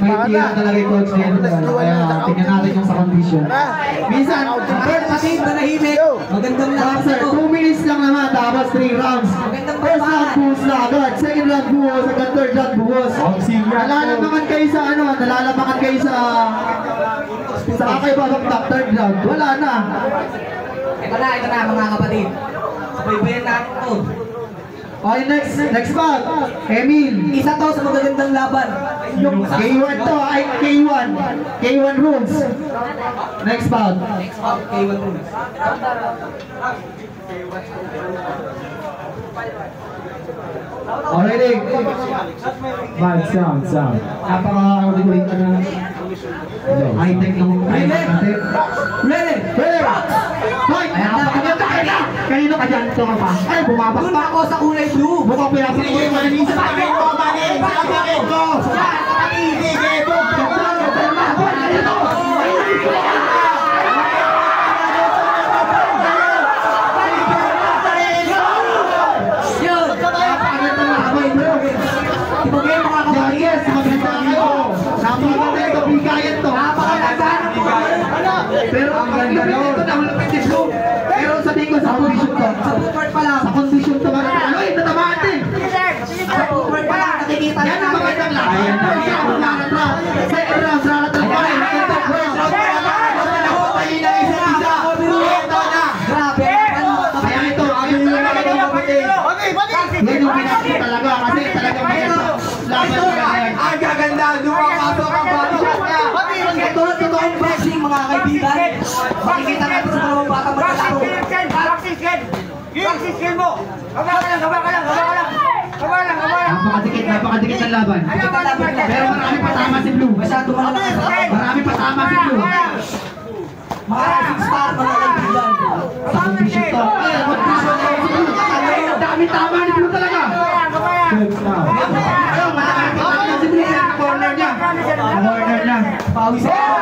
may tira talaga yung coach niya. Kaya tingnan natin yung sa condition. Minsan, First patid, manahimik. Magandang Sir, ito. 2 minutes lang naman, tapos 3 rounds. First round, buhos na agad. Second round, buhos. Hanggang third round, buhos. Nalalamangan kayo sa ano, nalalamangan kayo sa... Sa kakay babagtak, third round. Wala na. Ito na, ito na mga kapatid. Subaybayan natin ito. Okay, next. Next bout. Emil. Isa to sa magagandang laban. Yung K1 to, ay K1. K1 rules. Next bout. Next up, K1 rules. Okay, Rick. Bad sound, sound. Napaka-regulate na na. High-tech ng Ready? natin. Ready? Hey! Hoy! Kanino Kanino ka dyan? Ito ka pa. Ay, bumabak Doon pa. ako sa kulay blue. Mukhang pinasok ko yung malinis sa bakit ko, mali! Sa bakit ko! Sige, po! Yun! Laban. Pero marami patama si Blue. Masyado malakas. Marami patama si Blue. Mga rising star mga kaibigan. Sa condition to. Ang dami tama ni Blue talaga. Ayun, marami patama si Blue corner niya. Corner niya. Pawis.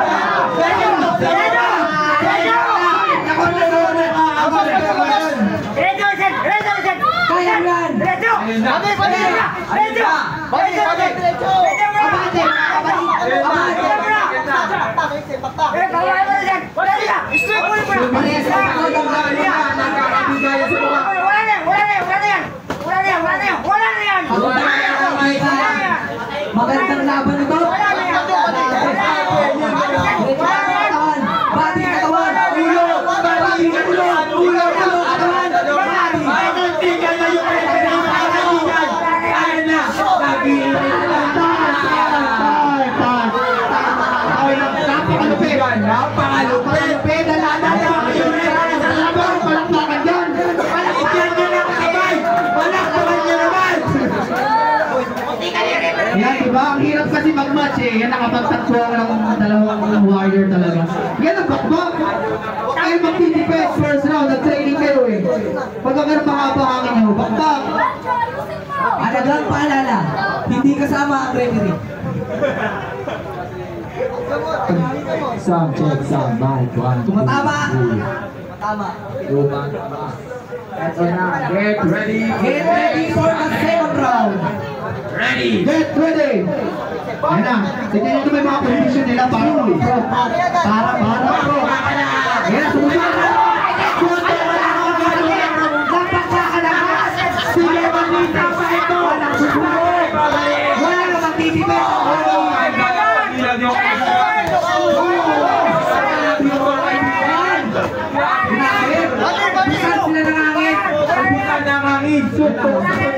Magandang laban ito. Kasi. Yan nakapagtatlo ako ng dalawang warrior talaga. Yan ang bakbak. Kayo magtitipid first round. Nag-training kayo eh. Pag ang ganun mahaba hangin nyo, bakbak. Adagang paalala, hindi kasama ang referee. Sound check, sound mic. One, two, Tumatama. Tumatama. Eto na. Get ready. Get ready for the second round. Ready. Get ready! Ayan na. Tignan nyo may mga position nila para pro. Para, para pro. Ayan na, sumusunod na. Napakalakas! Sige, malita pa ito! Walang susunod! Wala namang titipid! Bisan sila nangangit! Oh, tinabahan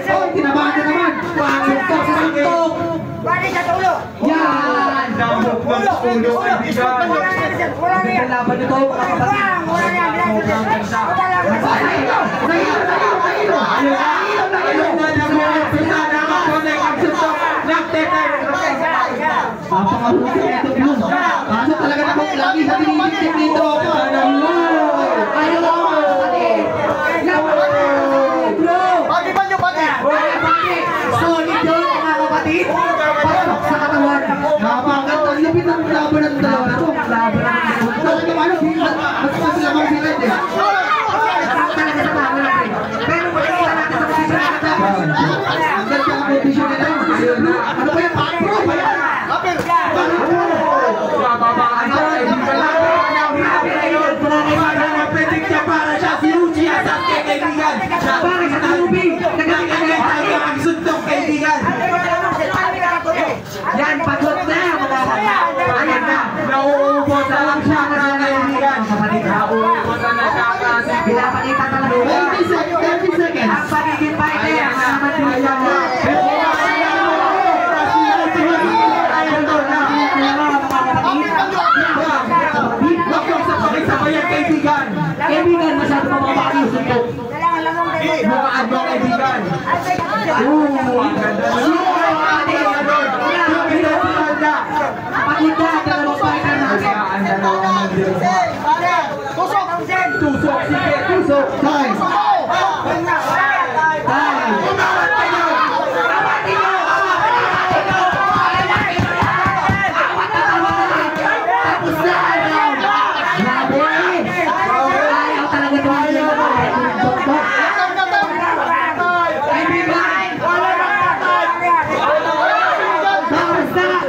Ang laban nito, mga kapatid. Napakahusay na ito, Blue. Kaso talaga naman lagi sa tinitindig dito ako. Ayaw mo, kapatid! Bro! Solid yun, mga kapatid! Pasok sa katawan! Napakaganda. Ang lupit ng laban ng dalawa na to. Laban ng dalawa. Talaga ano, mas mas mas lamang sila eh. Talaga sa tama natin. Pero makikita natin sa posisyon ng laban. Ang ganda ang condition nila. Ano ba yung back pro?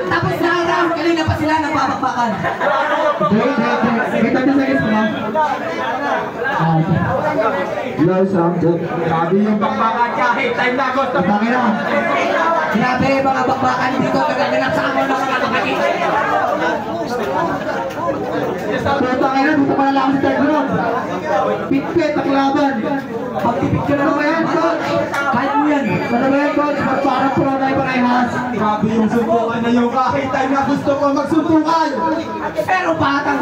Tapos na araw, kanina pa sila nagpapakpakan. Wait, wait, wait. Kita niyo seconds pa ba? Ah, okay. Low sound. Grabe yung bakbakan kahit time na gusto. Putangin na. Grabe, mga bakbakan dito, nagaganap sa ako ng mga kapatid. Putangin na, dito pala lang si third round. Pitpit ang laban. Pagtipid ka na Ano ba yan, coach? Kaya mo yan. Ano ba yan, coach? Parang pro na yung parehas. Grabe yung suntukan na yung kahit time na gusto ko magsuntukan. Pero patang,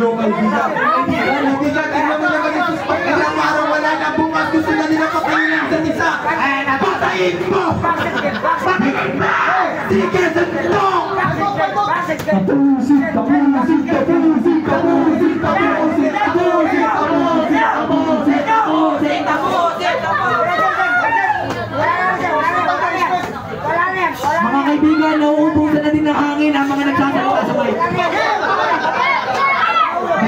Ay, biyong kaibigan. Kaibigan, tingnan mo yung maging suspect para wala na bukas. Gusto na nila pakainin sa isa. Patayin mo! Patayin mo! Sige, suntok! Tapusin, tapusin, tapusin, tapusin, tapusin, tapusin, tapusin, tapusin, tapusin. Mga kaibigan, nauubusan na din ng hangin ang mga nagsasalita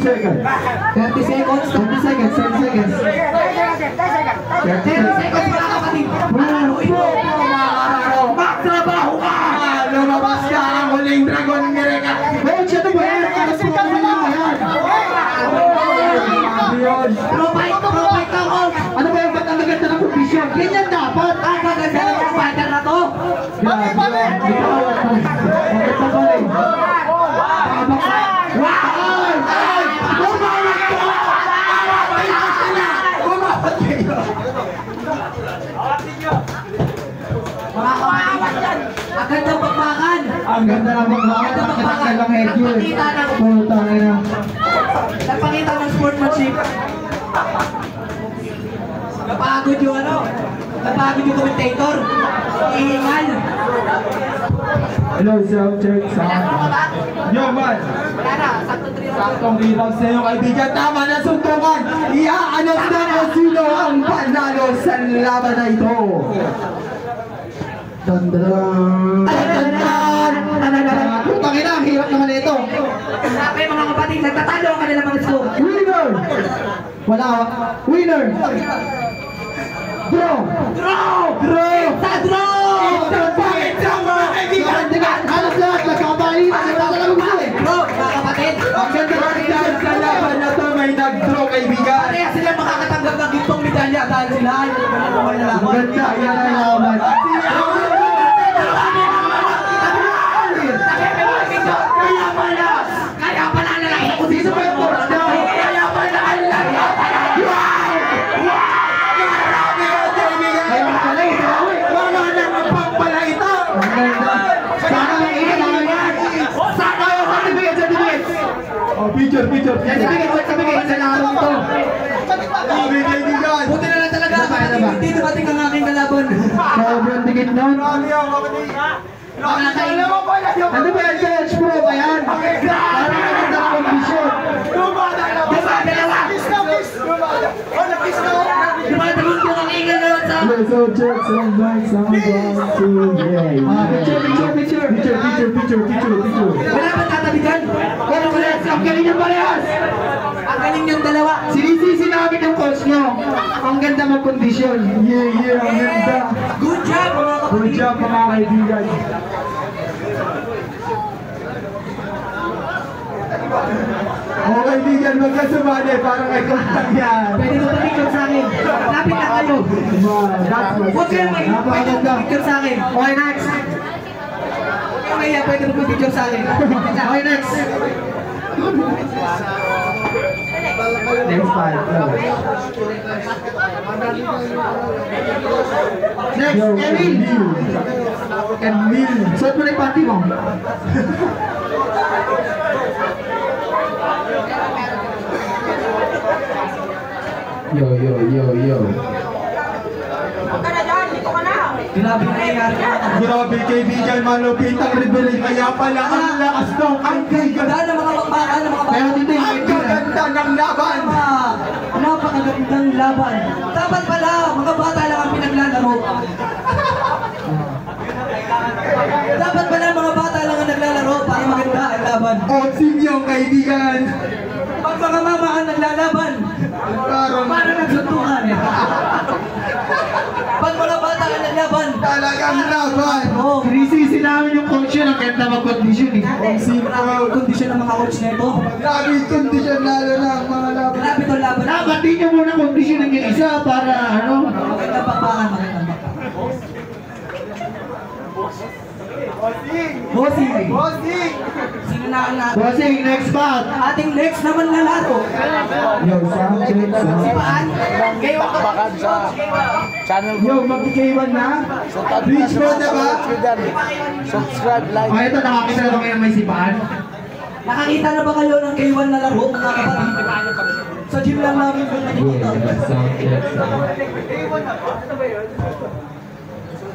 seconds. 30 seconds, 30 seconds, 30 seconds. 30 seconds makakapatid. Puro ito po mga kararo. Magtrabaho ka! Lumabas ka ang huling Dragon Miracle. Ngayon siya ito ba? Alas po ang mga yan. Provide, provide ako. Ano ba yung ba't ang naganda ng provision? Ganyan Ang ganda ng mga bakit ang kinakal ng medyo eh. Puta na yan. Nagpakita ng sportsmanship. Napagod yung ano. Napagod yung commentator. Iingal. Hello, sound check, sound. Yo man! Wala na. Sakto 3 rounds. Saktong rebound sa iyo kaibigan. Tama na suntukan. Ia-announce na kung sino ang panalo sa laban na ito. Dandadan. Ina, ang hirap naman ito. Sabi mga kapatid, nagtatalo ang kanilang mga score. Winner! Wala. Winner! Draw! Draw! Draw! Sa draw! Bakit siya mga kaibigan? Halos lahat, nagkakabalitan. Ito talaga gusto eh. Draw, mga kapatid. Ang ganda dahil sa laban na to may nag-draw kaibigan. Kaya sila makakatanggap ng gintong medalya dahil sila ay buhay na lamang. ganda, yan ang laban. Ano ba yan? Challenge pro ba yan? Para maganda ang kondisyon. Lumada na ba? Lumada na ba? Kiss na, kiss! Lumada! Oh, na-kiss na! Oh. Lumada mo po ang ingay ngayon sa... Check someone, someone, two, yeah. Picture, picture, picture! Picture, picture, picture, picture, picture! Wala ba tatabigan? Wala ba? Ang galing! Ang galing niyong dalawa. Sinisisi namin ng coach nyo. Ang ganda mag-kondisyon. Yeah, yeah, ang ganda. Good job, mga Good kapatid. job mga kaibigan. O kaibigan, huwag ka sumali para kay Kulang yan. Pwede mo picture sa akin. Lapit na kayo. Huwag kayong may picture sa akin. Okay, next. Mahiya, pwede mo picture sa akin. Okay, next. Next Emil. Emil. Yo, yo, yo, yo. Grabe na nangyayari ko. Grabe kaibigan, malupit ang reveal. Kaya pala ang lakas ng Ang ganda ng mga bakbakan, ng mga Pero bakbakan. dito yung Ang gaganda ng laban. Napakagandang laban. Dapat pala, mga bata lang ang pinaglalaro. Dapat pala mga bata lang ang naglalaro para maganda ang laban. Oxing yung kaibigan. Pag mga mama ang naglalaban, Parang para nagsuntukan. Pag mga bata ang naglaban, talagang laban. oh, Sinisisi namin yung coach yun. Ang ganda mag-condition eh. Ang kondisyon ng mga coach nito. Grabe yung kondisyon lalo na ang mga laban. Grabe itong laban. Dapat di niyo muna conditionin yung isa para ano. Magandang bakbakan, magandang bakbakan. Bossing! Oxing! Sino na ang natin? Bossing, next spot. Ating next naman lalaro. Yo, sound check, Si sound. Paan? Ngayon ka Bakbakan sa channel Yo, mag-K1 na? Reach mo na ba? Subscribe, like. Okay, ito nakakita na kayo may sipaan. Nakakita na ba kayo ng K1 na laro, mga kapatid? Sa gym lang namin yung nakikita.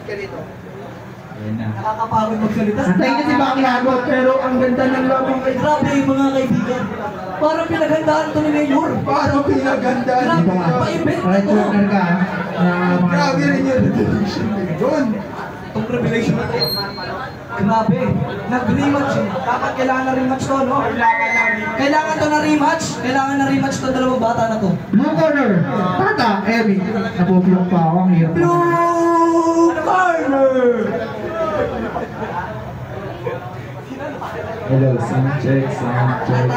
sound check, sound. Nakakapagod magsalita. Antayin niyo si Backyard. Pero ang ganda ng laban kay Grabe mga kaibigan. Parang pinaghandaan to ni Mayor. Parang pinaganda. Grabe, pa-event na Right to. corner ka. Na. Grabe rin yung revelation doon. Itong revelation na to. Grabe. Nag-rematch. eh. Dapat kailangan na rematch to, no? Kailangan to na rematch. Kailangan na rematch to dalawang bata na to. Blue corner. Tata, Emmy. Napupiyok pa ako. Ang hirap. Blue corner! Hello, sound check, sound check.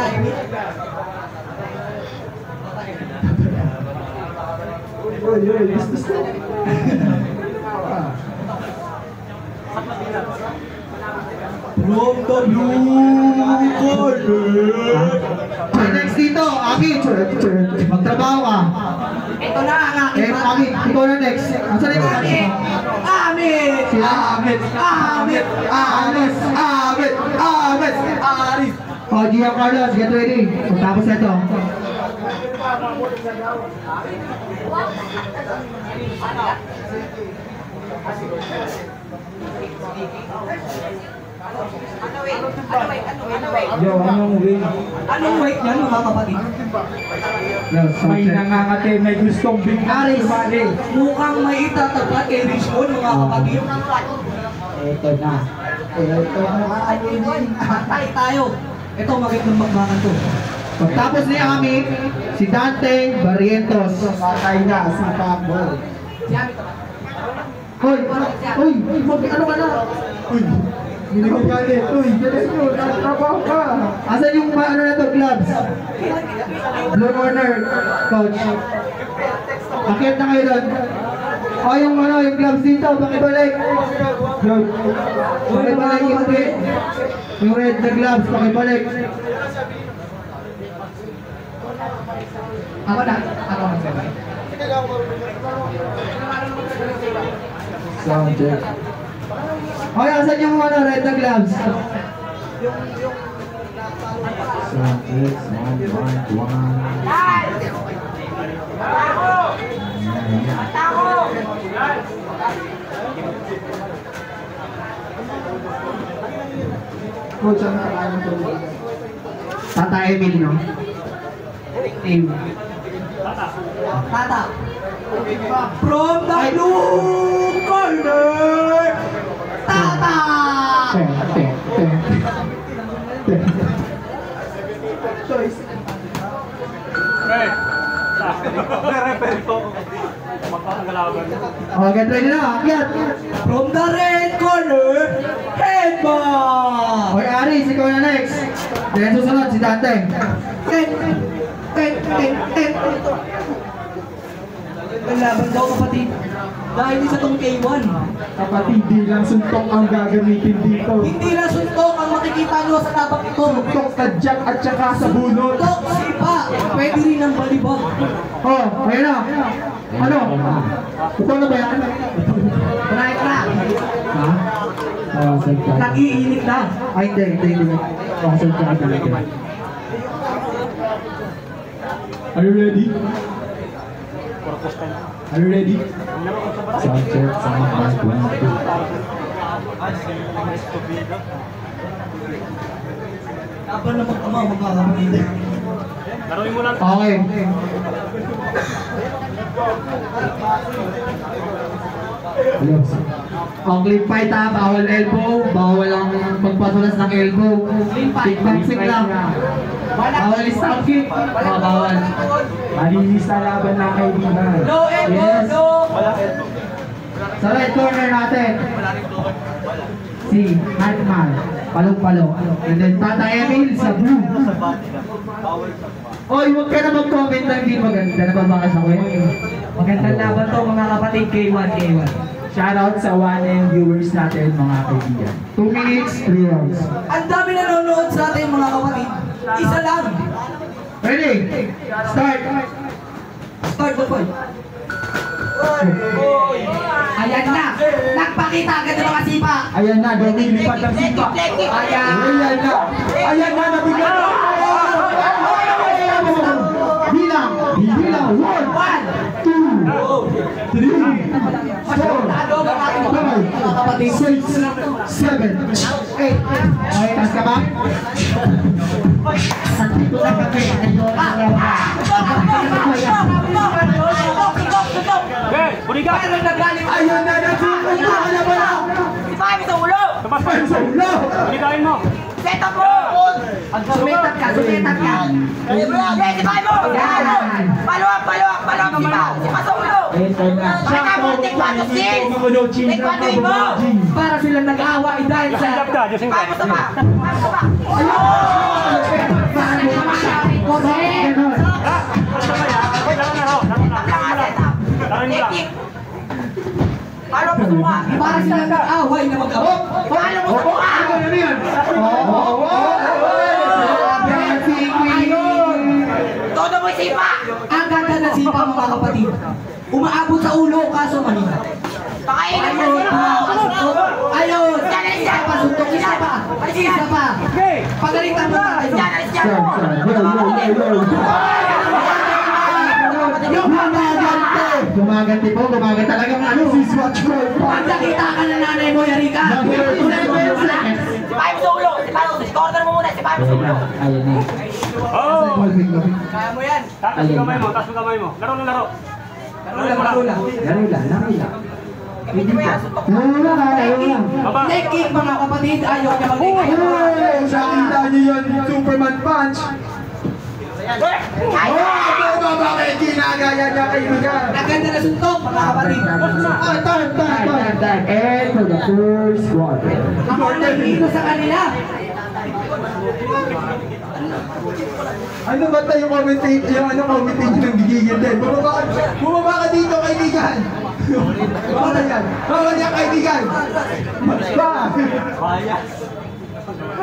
Oy, oy, gusto gusto. From the blue corner. Next dito. Aki. Magtrabaho ka. Ito na ang aking Eh, Aki. Ikaw na next. Asan yung Amit! Amit! Sila? Ahmed, Amit! Ahmed, Ahmed, Ahmed, Arif. O, Giancarlos, get ready. Pagtapos na ito. Yo, anong way? Anong weight niyan mga kapatid? May check. nangangati, may gustong biglang Aris, sumali. mukhang may itatapat kay Richmond mga kapatid. Ito na. Ito na. Patay tayo. Ito magandang magbakan to. Pagtapos ni Ami, si Dante Barrientos. Patay na, si Pablo. Hoy, hoy, mag ano ka na? Uy, hindi ko galit. Uy, galit mo, nakatrabaho ka. Asan yung ma- ano na to, gloves? Blue corner, coach. Akit na kayo doon. O yung ano, yung gloves dito, pakibalik. Yo, Pakibalik yung red. Yung red na gloves, pakibalik. Ako na, ako magbabay. sound check. O asan yung ano, red na gloves? One, one. Coach, ano ka kaya ng tulog? Tata Emil, no? Name. Tata. From the blue corner. Tata! Te, te, te. Te. Choice. O, get ready. From the red corner, headbutt! Hoy, Aris, ikaw na next. Then susunod, si. Si ten, ten, ten, ten. Ang laban daw kapatid. Dahil isa tong K1. Kapatid, di lang suntok ang gagamitin dito. Hindi na suntok ang makikita nyo sa tabak ito. Suntok, tadyak at saka sa bunot. Suntok, sipa. Pwede rin ang balibag. Oh, ayun na. Ano? Ito na ba yan? Try na. Ha? Oh, sadya. Nag-iinit na. Ay, hindi, hindi, hindi. Oh, sadya talaga. Are you ready? Are you ready? Sound check, sound check, one, two. Laban na mag-ama, magkakapatid. Okay. Ang clean fight ha, bawal elbow, bawal ang magpatulas ng elbow. Kickboxing lang. Bawal oh, bawal. Malinis na laban ng kaibigan. No elbow, Yes. no. Sa right corner natin, si Hanman, palong-palo. And then Tata Emil sa blue. Oy, huwag ka na mag-comment na hindi maganda. Nababakas ako eh. Magandang laban to mga kapatid, K1, K1. Shoutout sa 1M viewers natin mga kaibigan. 2 minutes, 3 rounds. Ang dami nanonood sa atin mga kapatid. Isa lang. Ready? Start! Start the fight. Ayan na. Nagpakita agad ng mga sipa. Ayan na, lumilipad ang sipa. Ayan. Ayan na, ayan na, nabigyan na. Bilang! Bilang! 1, One. 2, 3, Masyado ang ating mga kapatid. 6, 7, 8. Okay, taas ka ba? Sandito na Ayan na, ka na pala. Ipahin mo sa ulo! Ay, sa ulo. Set up mo! Sumitat ka, sumitat ka. Yes, ipahin mo! Paluwak, paluwak, paluwak, sipa! Sipa sa ulo! Ito na. Pakita mo, take one to six! Take one to mo! Para silang nag-aaway dahil sa... Ipahin mo sa pa! Ipahin mo sa pa! Set up lang ha, set up! Technique! Paluwak mo sa mukha! Para silang nag-aaway na mag-aaway. Paano mo sa mukha? Ano yan? Oo, oo, oo. Dancing Queen! Todo mo yung sipa! Ang ganda ng sipa mga kapatid. Umaabot sa ulo kaso manila. Pakainin mo sa sipa! Ayun! Isa pa, suntok, isa pa! Isa pa! Pagalitan mo tayo. Yan, alis yan Sir, Gumaganti! Po, gumaganti talaga ng ano. This is what you Pag nakita ka ng nanay mo, yari ka. Number 7 seconds. Sipahin mo sa ulo! Sipahin mo! Corner mo muna! Sipahin mo sa ulo! Ayan eh. Kaya mo yan. Taas mo kamay mo, taas mo kamay mo. Laro na laro. Laro lang, laro lang. Laro lang. Hindi laro lang. Baba. Leg kick mga kapatid, ayaw niya mag-leg kick. Oh, nakita niyo yun, Superman punch. Ay! Oh, bakit ginagaya niya kaibigan? Naganda na suntok mga kapatid. Ah, time, time, time. And for the first quarter. Nagkino sa kanila. Ano ba tayo commentate, yung ano commentate ng gigigil din? Bumaba bumaba ka dito kaibigan. Bawal yan, bawal yan kaibigan. Ba? Bias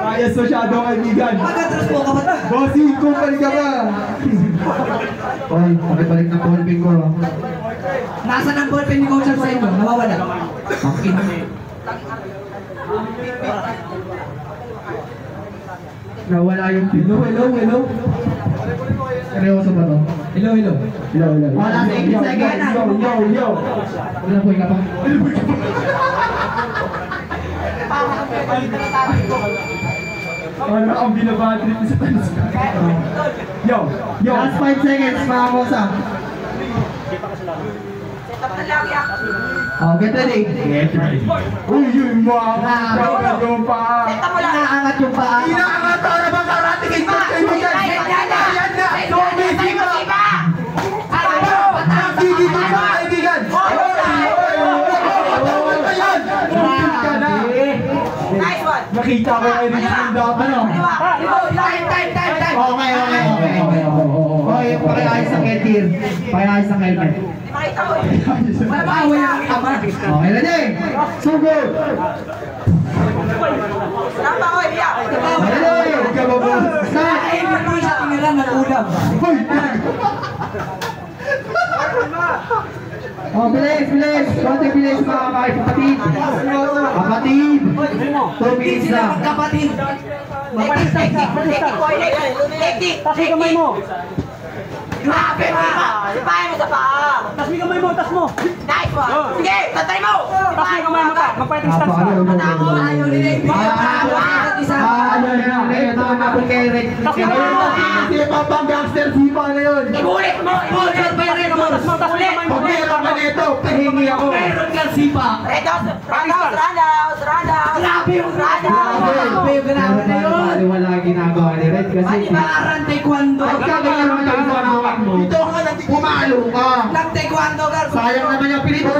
masyado kaibigan. Magatras po kapatid. Bossy, kumpal ka ba? Oy, pakibalik ng ballping ko. Nasaan ang ballpen ni Coach sa inyo? Nawawala. Ina. Nawala yung Hello, hello, hello. Seryoso ba to? Hello, hello. Hello, hello. Wala sa 80 seconds. Yo, yo, yo. Wala po ka pa. Ano ang binabatrip sa talas? Yo, yo. Last 5 seconds, mga kosa. Set up na lang yan! Oh, get ready. Get ready. Uy, yun mga kapatid yung pa. Set up mo lang! Inaangat yung paa. Inaangat to na bang karating kay Nakita ko kayo rin yung dapat. Ano? Kaliwa! Time, time, time, time. Okay, okay, okay, okay. Okay, pakiayos ng helmet. Pakiayos ng helmet. Di makita ko eh. Wala ba Away kita? ang ama. Okay, ready? Sugod! Tama ko, Elia. Ready? Start! Ay, hindi siya tinilan ng ulam. Hoy! Oh, bilis, bilis! Konti bilis mga kapatid! Kapatid! Two minutes na. Teknik, teknik, teknik ko, teknik. Teknik, Tas yung kamay mo. Grabe, Sipa! Sipahin mo sa paa! Tas yung kamay mo, tas mo. Nice one! Sige, tatry mo! Tas yung kamay mo pa. Mag-fighting stance ka. Ayaw nila yung ito ang napong kay Rick. Tas yung kamay mo. Si Papang Gangster Sipa na yun. Ibulit mo! Ibulit mo! Tas mo, tas yung kamay mo. Pag meron ka nito, pahingi ako. Meron kang sipa. Red house! Round house! Round house! Round house! Grabe yung Round house! Grabe yung ginawa na yun. Wala ginagawa ni Red kasi Pati ba aran taekwondo? Ay, kagayan naman yung ginagawa mo. Ito ka na, Pumalo ka. Nag taekwondo ka. Sayang naman yung pinito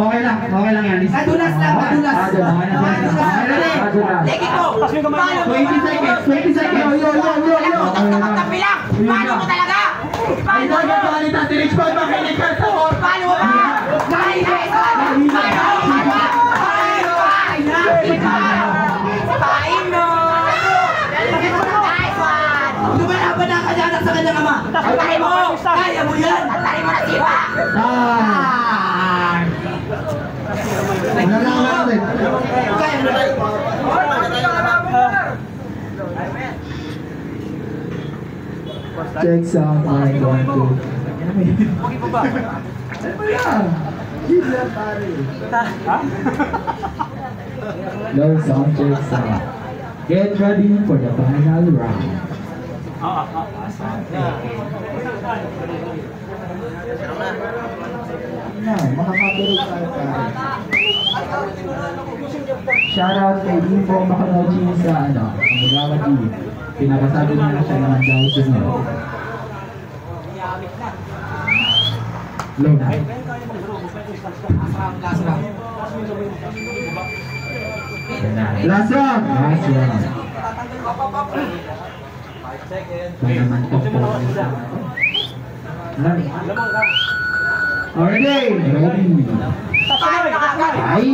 Okay lang, okay lang yan. Nadulas lang, nadulas. Nadulas. Teknik mo! Tas yung kamay mo. 20 seconds, 20 seconds. Yo, yo, yo, yo, mo, tapos-tapos lang! Paano mo talaga? Paano mo? Paano mo! Nice one! Paano? Paano? Paano? Paano? Nice one! Lumalaban na ka dyan sa kanyang ama. Tatry mo! Kaya mo yan. Tatry mo na sipa! Time. Ano na natin? Kaya mo yan. Check sound, mic, one, two. Low sound, check sound. Get ready for the final round. Na, makakatulog tayo tayo. Shoutout kay Ivo Makanauchi sa ano, Amagawa TV. Pinakasabi niya na siya. Last! Last naman po. Ready! Nakagad? Ay!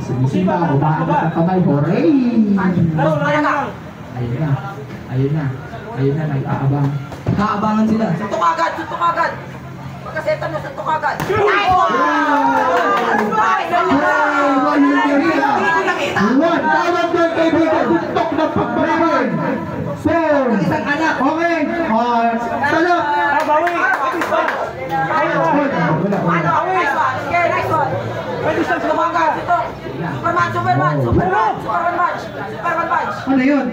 Sumisipa ako, bakit ang kamay? Hooray! Ayun na. Ayun na. Ayun na, nag-aabang. Kaabangan sila. Suntok agad! Suntok agad! Pagkaseta mo, suntok agad! Four! Isang anak. Okay! Uh, salap! Ah, bawi. Ano? Nice one! Sige, nice one! Suntok agad! Suntok! Superman! Superman! Superman! Superman punch! Superman punch! Ano yun?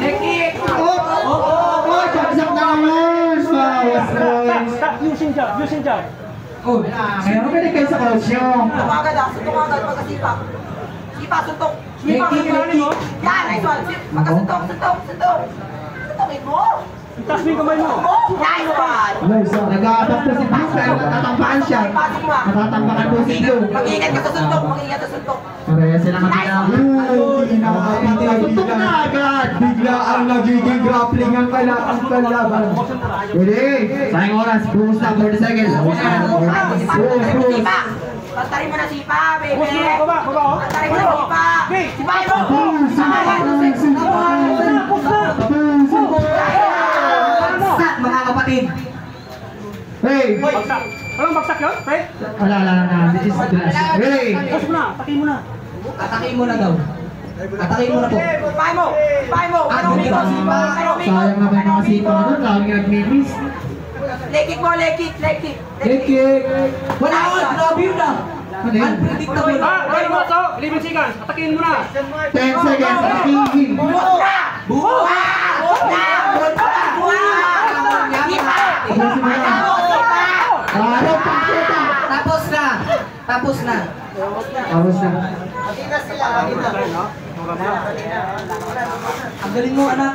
Nekik! Oh! Oh! Oh! Bagsak na naman! Bawas, boys! Using jab, using jab. Oh, Ngayon, magaling kayo sa coach nyo. Suntok agad ah! Suntok agad pagkasipa! Sipa! Suntok! Sipa! Suntok! Yan! Nice one! Pagkasuntok! Suntok! Suntok! Suntokin mo! Tas yung kamay mo. Nice one! Nag-aabang po si Bruce pero natatambakan siya. Pasok mo ah! Natatambakan po si Blue. Mag-ingat ka sa suntok! Mag-ingat sa suntok! Pareha sila nakakita. Tutok na agad! Bigla ang nagiging grappling ang kala ang kalaban. Pwede! Sayang oras, buhos na 30 seconds. Buhos na. Buhos, buhos. Sipa! Tantarin mo na sipa, baby! Bus mo, baba, baba, oh. Tantarin mo na sipa! Sipahin mo! Buhos, buhos, buhos. Sa mga kapatid. Hey! Bagsak. Walang bagsak yun, Fred? Wala, wala, wala. This is glass. Ready? Tas mo na, taki mo na. Atakin mo na daw. Atakin mo na po. Sipahin mo! Sipahin mo! Ah, Anong mingo? Sayang naman yung mga sipa nun. Lagi nag-miss. Leg kick mo, leg kick, leg kick. Leg kick. Wala ko, grabe yun ah. Ano? Unpredictable. Ah, ready mo, so, 11 seconds. Atakin mo na. 10 seconds. Atigin. Buhok na! Buhok na! Buhok na! Buhok na! Sipa! Buhos mo na. Ano? Sipa! Araw, pagkita. Tapos na. Tapos na. Tapos na. Ang galing mo anak.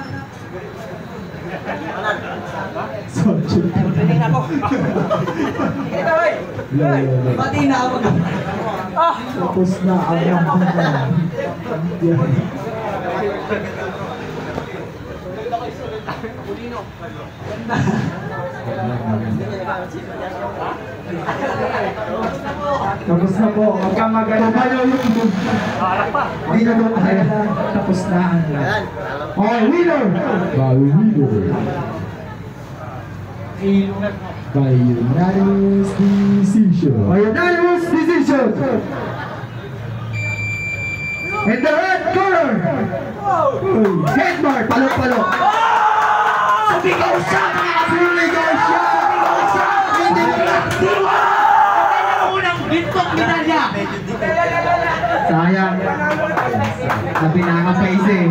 Ito, oy! Pati na ako. Tapos na ang rambutan. Yan. Tapos na po. Huwag kang maganda. Alak pa. Hindi na po kaya. Tapos na ang lahat. Okay, winner! By winner. By unanimous decision. By unanimous decision. In the red corner. Headmark, palo-palo. Sumigaw siya! Sumigaw siya! Hindi na Sayang. Sabi na ka pa isa eh.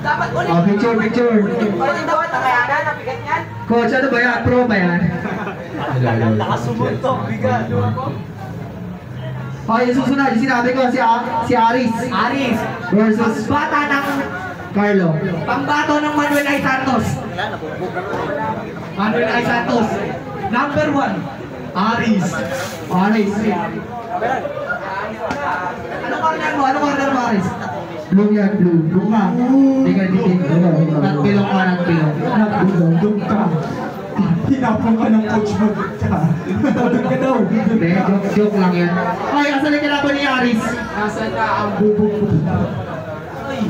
Dapat ulit. Oh, picture, picture. Ulit daw ang takayanan, ang bigat niyan. Coach, ano ba yan? Pro ba yan? Nakasumuntok, bigat. Okay, yung susunod, yung sinabi ko, si, A- si Aris Aris, versus bata ng Carlo. pambato ng Manuel I. Santos. Manuel I. Santos. Number one, Aris. Aris. Ano corner mo? Ano corner mo, Aris? Blue yan, blue. Ka. Hindi ka ditin. Not bilong ka, bilong, doon ka. Tinapong ka ng coach mo. Doon ka daw. Hindi, joke, joke lang yan. Okay, asan yung kalaban ni Aris? Nasaan na ang bubong mo?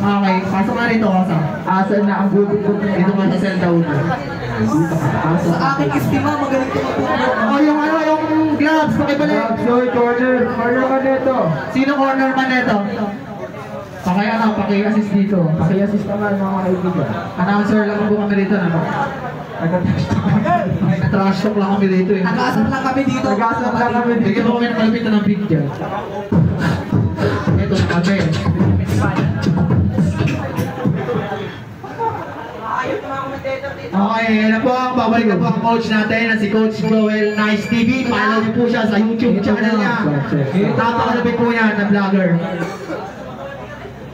Okay, pasok nga rito, Asa. Asan na ang bubong ko? Dito ka sa Zelda 1. Sa aking estima, magaling tumapuno. Oh, yung ano, yung gloves, pakibalik. Sorry, corner. Corner man nito. Sino corner man nito? Paki ano, paki-assist dito. Paki-assist naman mga kaibigan. Announcer lang po kami dito, ano? Nag-trash talk lang kami dito eh. Nag-aasar lang kami dito. Nag-aasar lang kami dito. Bigyan mo kami ng malapitan ng dyan. Ito, kami. Okay, yan na po ang babalik na po ang coach natin na si Coach Joel Nice TV. Follow niyo po siya sa YouTube channel niya. Tapakalapit po niya na vlogger.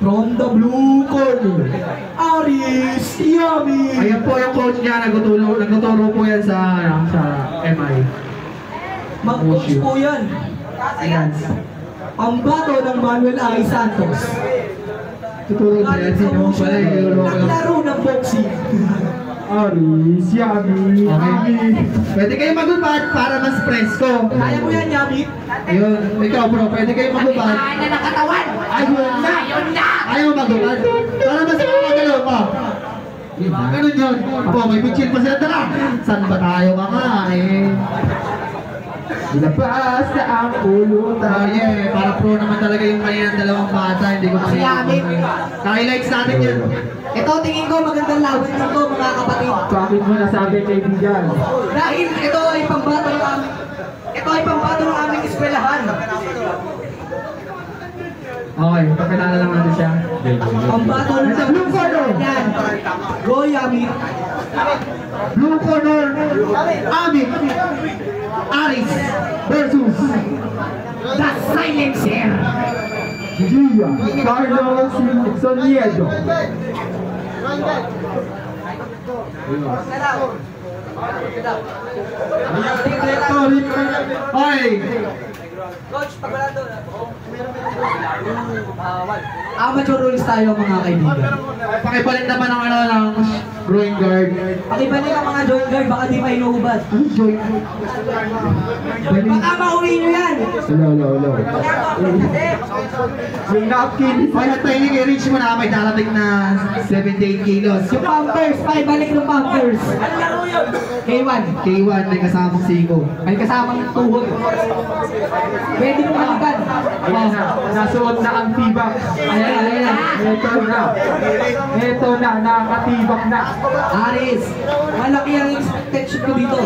From the blue corner, Aris Yami. Ayan po yung coach niya, nagtuturo, nagtuturo po yan sa, ano, sa MI. Mag-coach po yan. Ayan. Pambato ng Manuel I. Santos. Tuturo na yan, sino mo pala. Naglaro ng boxing. Aris, yummy, okay. Pwede kayo magubad para mas presko. Kaya mo yan, Yami? Ayun, ikaw bro, pwede kayo magubad. na ng katawan. Ayun na! Ayun na. Ayaw magubad. Para mas makagalaw ka. Diba? Ganun yun. Po, may picture pa sila. Tara! Saan ba tayo nga eh? Ilabas na ang pulutan. Oh yeah, para pro naman talaga yung kaninang dalawang bata. Hindi ko Si Yami. Kaya-likes natin yan. Ito, tingin ko magandang laban nito, mga kapatid. Bakit mo nasabi kaibigan? Dahil ito ay pambato ng aming ito ay pambato ng aming eskwelahan. Okay, pakilala lang natin siya. Pambato ng Sa blue Go, Yami. Blue corner, Amit, Aris versus The Silencer. Gia Carlos Soniedo. Okay, Coach, pag wala doon. Amateur rules tayo, mga kaibigan. pakibalik naman ang ano ng groin guard. Pakibalik ang mga joint guard, baka di pa inuubad. Ano joint? Balik. Baka mauwi nyo yan. Hello, hello, hello. Yung napkin. Ay, at training i-reach mo na may darating na 78 kilos. Yung Pampers, pakibalik ng Pampers. K1. K1 may kasamang siko. May kasamang tuhod. Pwede mo balikan. Ayan na, nasuot na ang tibak. Ayan, ayan. Ito na. Ito na, nakatibak na. Aris, malaki ang expectation ko dito.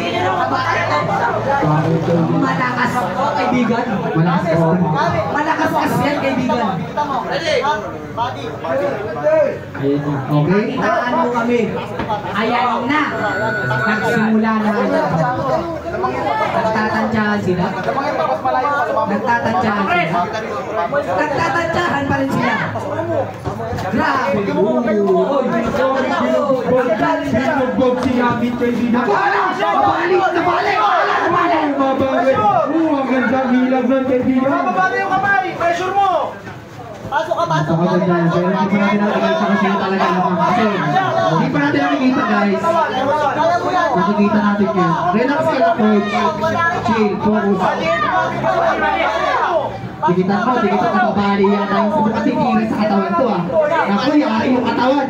Malakas ako, kaibigan. Malakas ko. Malakas kasi yan, kaibigan. Ayun na. Okay? Kitaan mo kami. Ayan na. Nagsimula na agad. Nagtatantyahan sila. Nagtatantyahan sila. Nagtatantyahan pa rin sila. Grabe. Oo. Binugbog si Amit kay Dina. Nabalik! Nabalik! Nabalik! Nabalik! Oo, ang gandang hila Nalaglag kaibigan. Bababa yung kamay! Pressure mo! Pasok ka, pasok ka. Napakagod yan. Pero hindi natin nakikita kasi yung talaga naman. Kasi hindi pa natin nakikita guys. Makikita natin yun. Relax ka na coach. Chill, focus. dikita ko dikita ko bali yang lain seperti kiri sa katawan ko ah aku yung aking yung katawan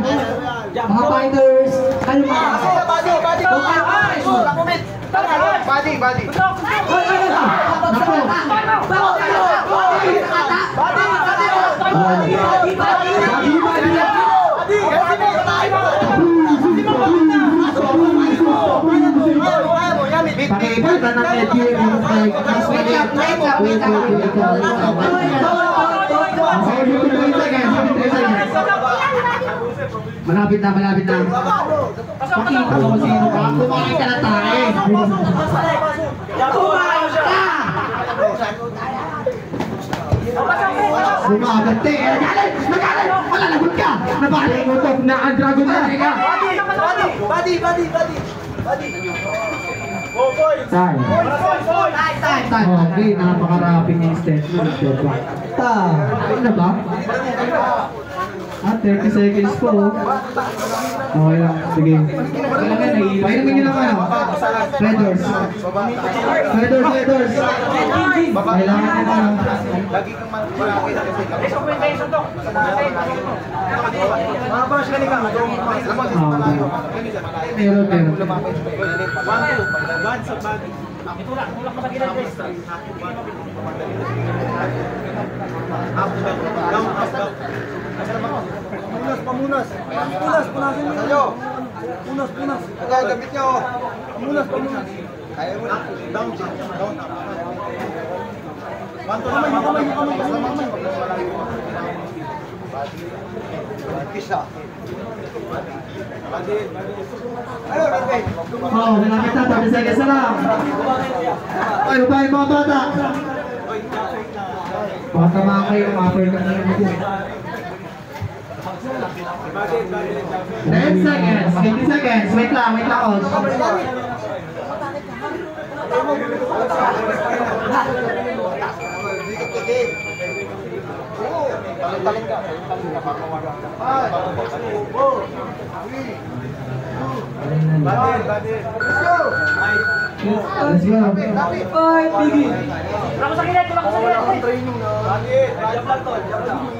mga fighters kalma Badi, badi. Naku. Badi, badi. Badi, badi. Pakaikan media yang baik Maksudnya mereka minta Malapit na, malapit na. Pakita ko sino ka. Kumain ka na tayo. Kumain ka! Sumagate! Nagalit! Nagalit! Malalagot ka! Nabalik! Utok na ang dragon na! Body! Body! Body! Body! Body! Time. Time, time, time. Okay, napaka-rapping yung step nun. Time. Ano ba? Ah, 30 seconds po. Okay lang. Sige. Pahilin mo nyo lang ano. Ah. Red doors. Red doors, red doors. Kailangan mo na. Lagi kang malaki. Eso po yung to. Mabas ka nika. Meron, meron. One sa bag. Ito lang, tulak na magilang guys. Ako ba? Ako ba? Ako ba? Punas, pamunas. Punas, punasin mo. Sa'yo. Punas, punas. Ito, gamit niya, oh. Pamunas, pamunas. Kaya mo na. Down, down. Manto na, manto na. Basta mamay. Pisa. Oh, malapit na, tabi sa kasalam. Ay, upahin mga bata. Baka mga kayo, mga kayo kanina mo 10 seconds, 20 seconds. Wait lang, wait lang coach. Talin-talin ka, talin-talin ka, go. wala ka. Batin, batin. Let's go! Let's go. Lapit, go. sakit na ito? Berapa sakit go. ito? Batin, batin. Jab lang go. jab lang.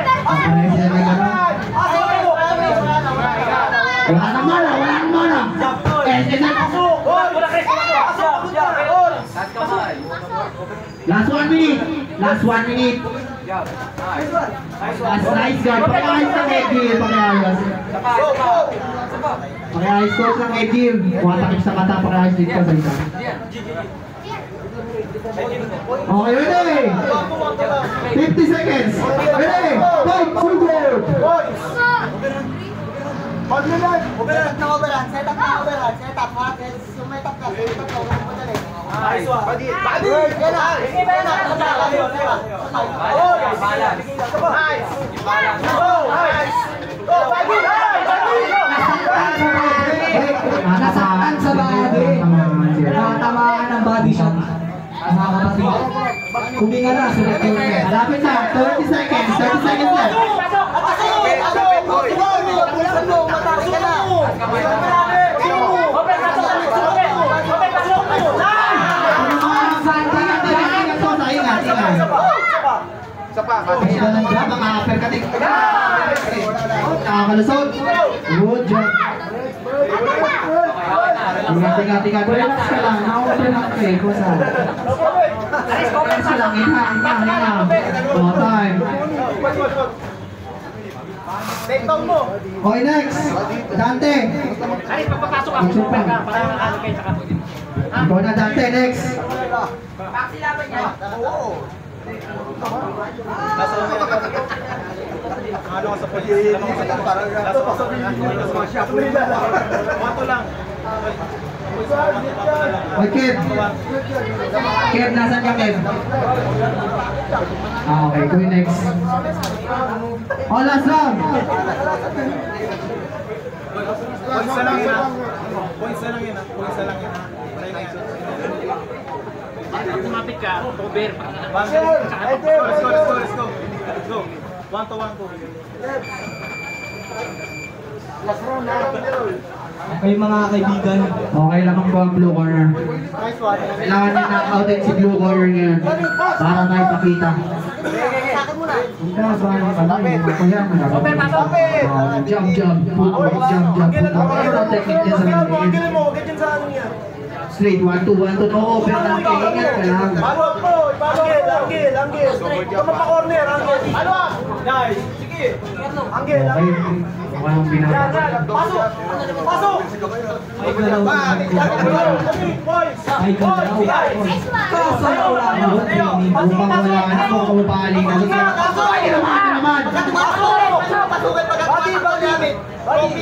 Last one minute. Last nice guard. Pakiayos ng Edgir. Pakiayos. Pakiayos coach ng Edgir. Kuha takip sa mata. Pakiayos dito sa. Okay, ready? 50 seconds. Ready? Fight, ka. Set up ka. Nice one! Badi! Badi! Yan na. Yan na. Nice! Go! Nice! Go! Badi! Nasaktan sa body. Nakatamaan ng body shot. Mga kapatid. Huminga na, na. Malapit na. 30 seconds. 30 seconds left. Bilisan mo. Matari ka na. Open, pa. Okay, ano na dyan? Mga uppercutting. Oh, Good job. Tingnan-tingnan ko. Relax ka lang. Nakakulak ka eh. Ah. Kusa. Relax ka lang. Ina, ina, ina. Mga time. Take down mo. Okay, next. Dante. Ay, pagpapasok ako. Para ang nakakalik kayo. Ikaw na, Dante. Next. Back sila ba niya? Oo. Oy, Kev. Kev, nasan ka, Kev? Ah, okay. Go next. Oh, last round. Points na lang yun ha. Points na lang yun ha. Points na lang yun ha. Na. Pag kumapit ka, cover. One, two, let's go, let's go, let's go, let's go. Let's go. One to one to. Okay mga kaibigan. Okay lang ang ang blue corner. Kailangan niya knockoutin si blue corner ngayon. Para na. Ang pasok! Oh, Jump, jump, jump, jump. Ito ang technique niya sa maliit. mo, ganyan sa ano yan. Straight, one, two, one, two. No, open lang. Ingat ka lang. Mo, balot. Anggil, anggil, anggil. Ito pa-corner, anggil. Balot! Nice. Sige. Anggil, anggil. Ang pinaka. Pasok! Pasok! Ay galaw. Boys! Ay galaw. Kaso wala mo training. Mukhang wala na po. Ay, naman ka! Badi! Badi!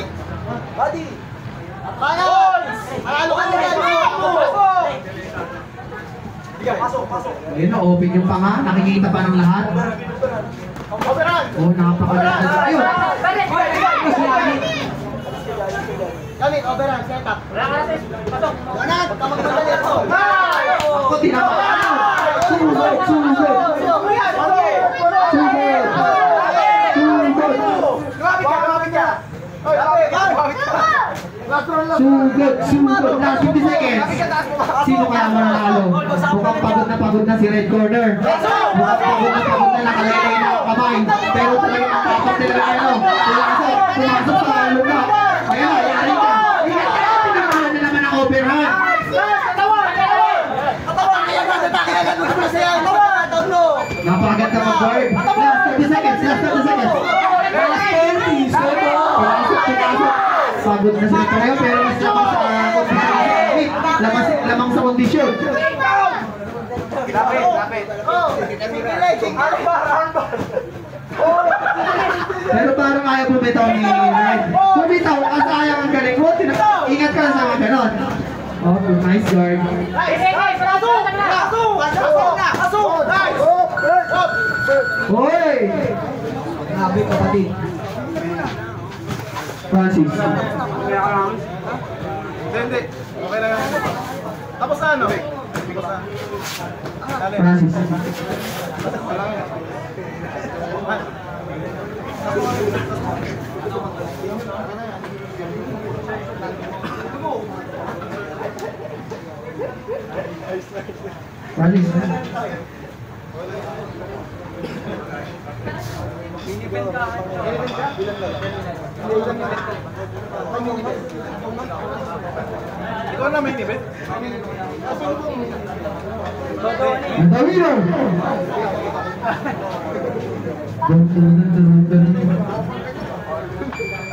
Boys! Manalo ka nila! Pasok! Sige, pasok, pasok. Ayun na, open yung panga. Nakikita pa ng lahat. Oh, nakapakaganda. Ayun. Gamit, operan, set up. Pasok. Ganat! Huwag ka magmadali ako. Ako, Sugod, sugod. Last 50 seconds. Sino kaya mananalo? Mukhang pagod na pagod na si Red Corner. Mukhang pagod na pagod na nakalaylay na ang kamay. Pero talaga ang tapak nila ano. Pumasok, pumasok sa lupa. Ayan, yari ka. Ingat ka na, na naman ang overhand. Napakaganda mag-guard. Last 30 seconds, last 30 seconds. Pinasok, pinasok. Pagod na sila pareho pero mas lamang sa lamang, lamang sa kondisyon. Lapit, lapit. Pero parang ayaw bumitaw ni Red. Bumitaw, ang sayang ang galing mo. Ingat ka sa mga ganon. Oh, nice guard. Hoy! Grabe kapatid. Francis. Hindi, okay lang yan. Tapos na ano? Tapos na. Dali. Francis. Francis. Ikaw na may tibet? Dun.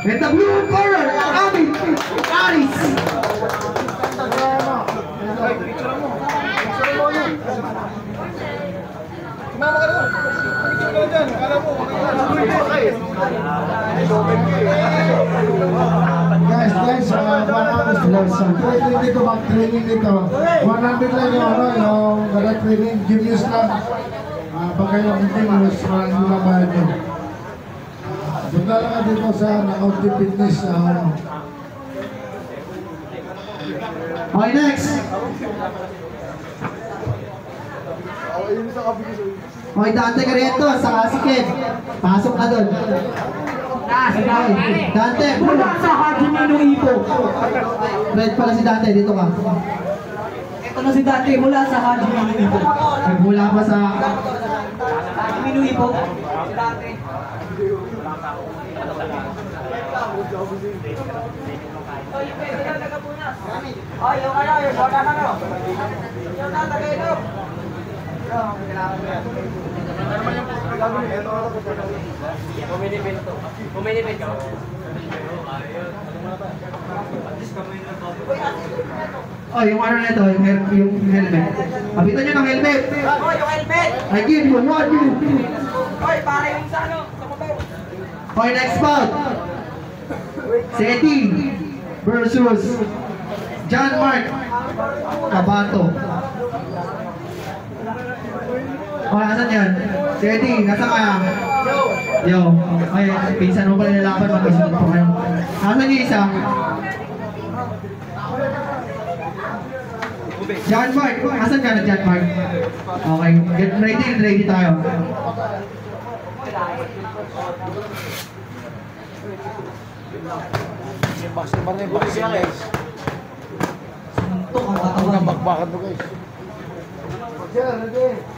And the blue corner, Ami Aris! Ay, picture mo. Picture mo yun. Sumama ka doon. Guys, guys, uh, baka gusto pwede dito mag-training dito. 100 lang yung ano, yung direct training, gymnast lang. Uh, pag kayo ang gymnast, maraming labahan nyo. Punta lang ka dito sa Nakauti Fitness. Uh, Okay, next! Okay, Dante Carrieto, saka si Ken. Pasok na doon. Dante, mula sa Haji Minong Ipo. Red pala si Dante, dito ka. Ito na si Dante mula sa Haji Minuipo. Nagmula pa sa... Haji Minuipo. Oh, yung ano, yung soda na no. Yung tatagay no. Bumilipin to. Bumilipin ka. Oh, yung ano na ito, yung, hel- yung helmet. Kapitan nyo ng helmet. Oh, yung helmet! I give you one, you. Oy, para yung sa ano, sa motor. Okay, next bout. Seti versus John Mark Kabato. Oh, nasan yan? Seti, nasa ka? Yo. Ay, pinsan mo pala nilalaban, mag-isip pa kayo. Nasaan yung isa? John Mark, asan ka na John Mark? Okay, get ready, ready tayo. Suntok ang katawan. Bakbakan mo guys. Mukhang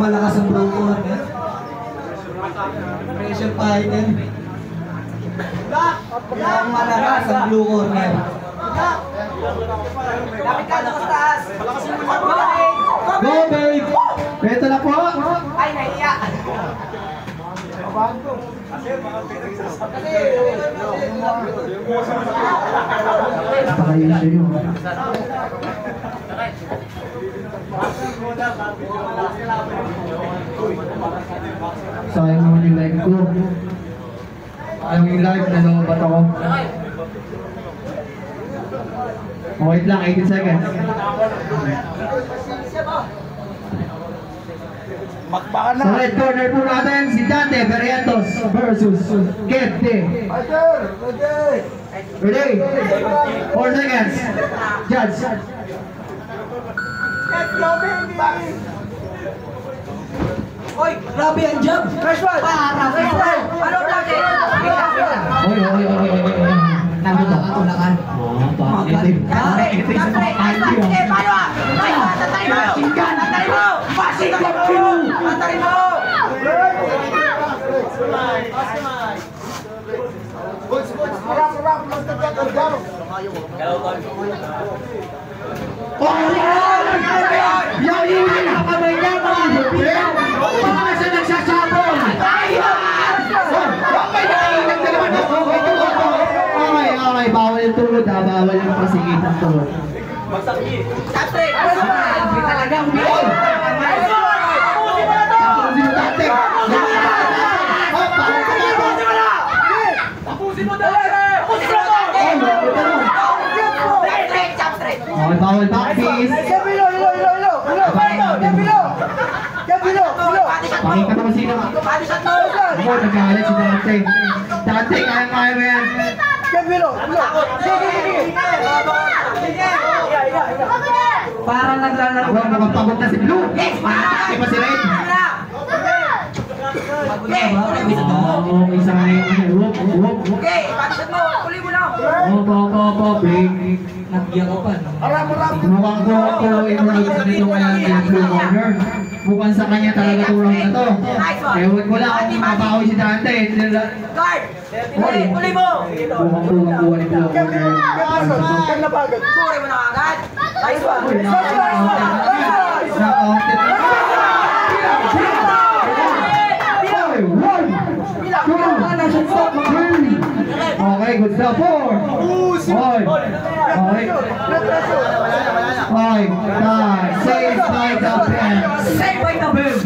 malakas ang broken eh. Pressure fighter. Mukhang malakas ang blue corner. Lapit ka sa taas. Go, babe! Ito na po! Ay, nahiya. Napaka-issue yun. Sayang naman yung live ko. Sayang yung live, nanobat ako. Oh, wait lang, 18 seconds. Magpaka na. Corner po natin, si Dante Berrientos versus Ready? Four seconds. Judge. Let's baby! Oy, grabe jump! Fresh one! Para! Lagi? Bawal yung pasigit ng tulog. Dati. Grabe talaga, umiinom. Tapos yung dati! Oh, bawal ka na! Tapusin mo dali. Tapusin mo dali. Oh, bawal ka na! Straight, straight, jump straight. Okay, bawal backpiece! Body shot mo. Pakita mo sino. Body shot mo. Ako, nagalit si Dante. Dante, kaya-kaya mo yan. Parang naglalaro. Ako, makapagod na si Blue. Malaki pa si Red. Okay, tuloy mo ito. Oh, isa na yung ano. Whoop, whoop, whoop. Okay, body shot mo. Tuloy mo na. Hop, hop, hop, hop, break. Nagyakapan. Mukhang ko ako yung round sa nito kaya yung blue corner. Mukhang sa kanya talaga itong round na to. Ewan ko lang kung mabawi si Dante. Guard. Tuloy, tuloy mo. Mukhang ko makuha ni blue corner. Tuloy mo na agad. Nice one. Uy, naka-counted na. Naka-counted na. Okay, one, two, three. Okay, good stuff. Four. Five. Five, nine, six, up, ten. Save by the boom!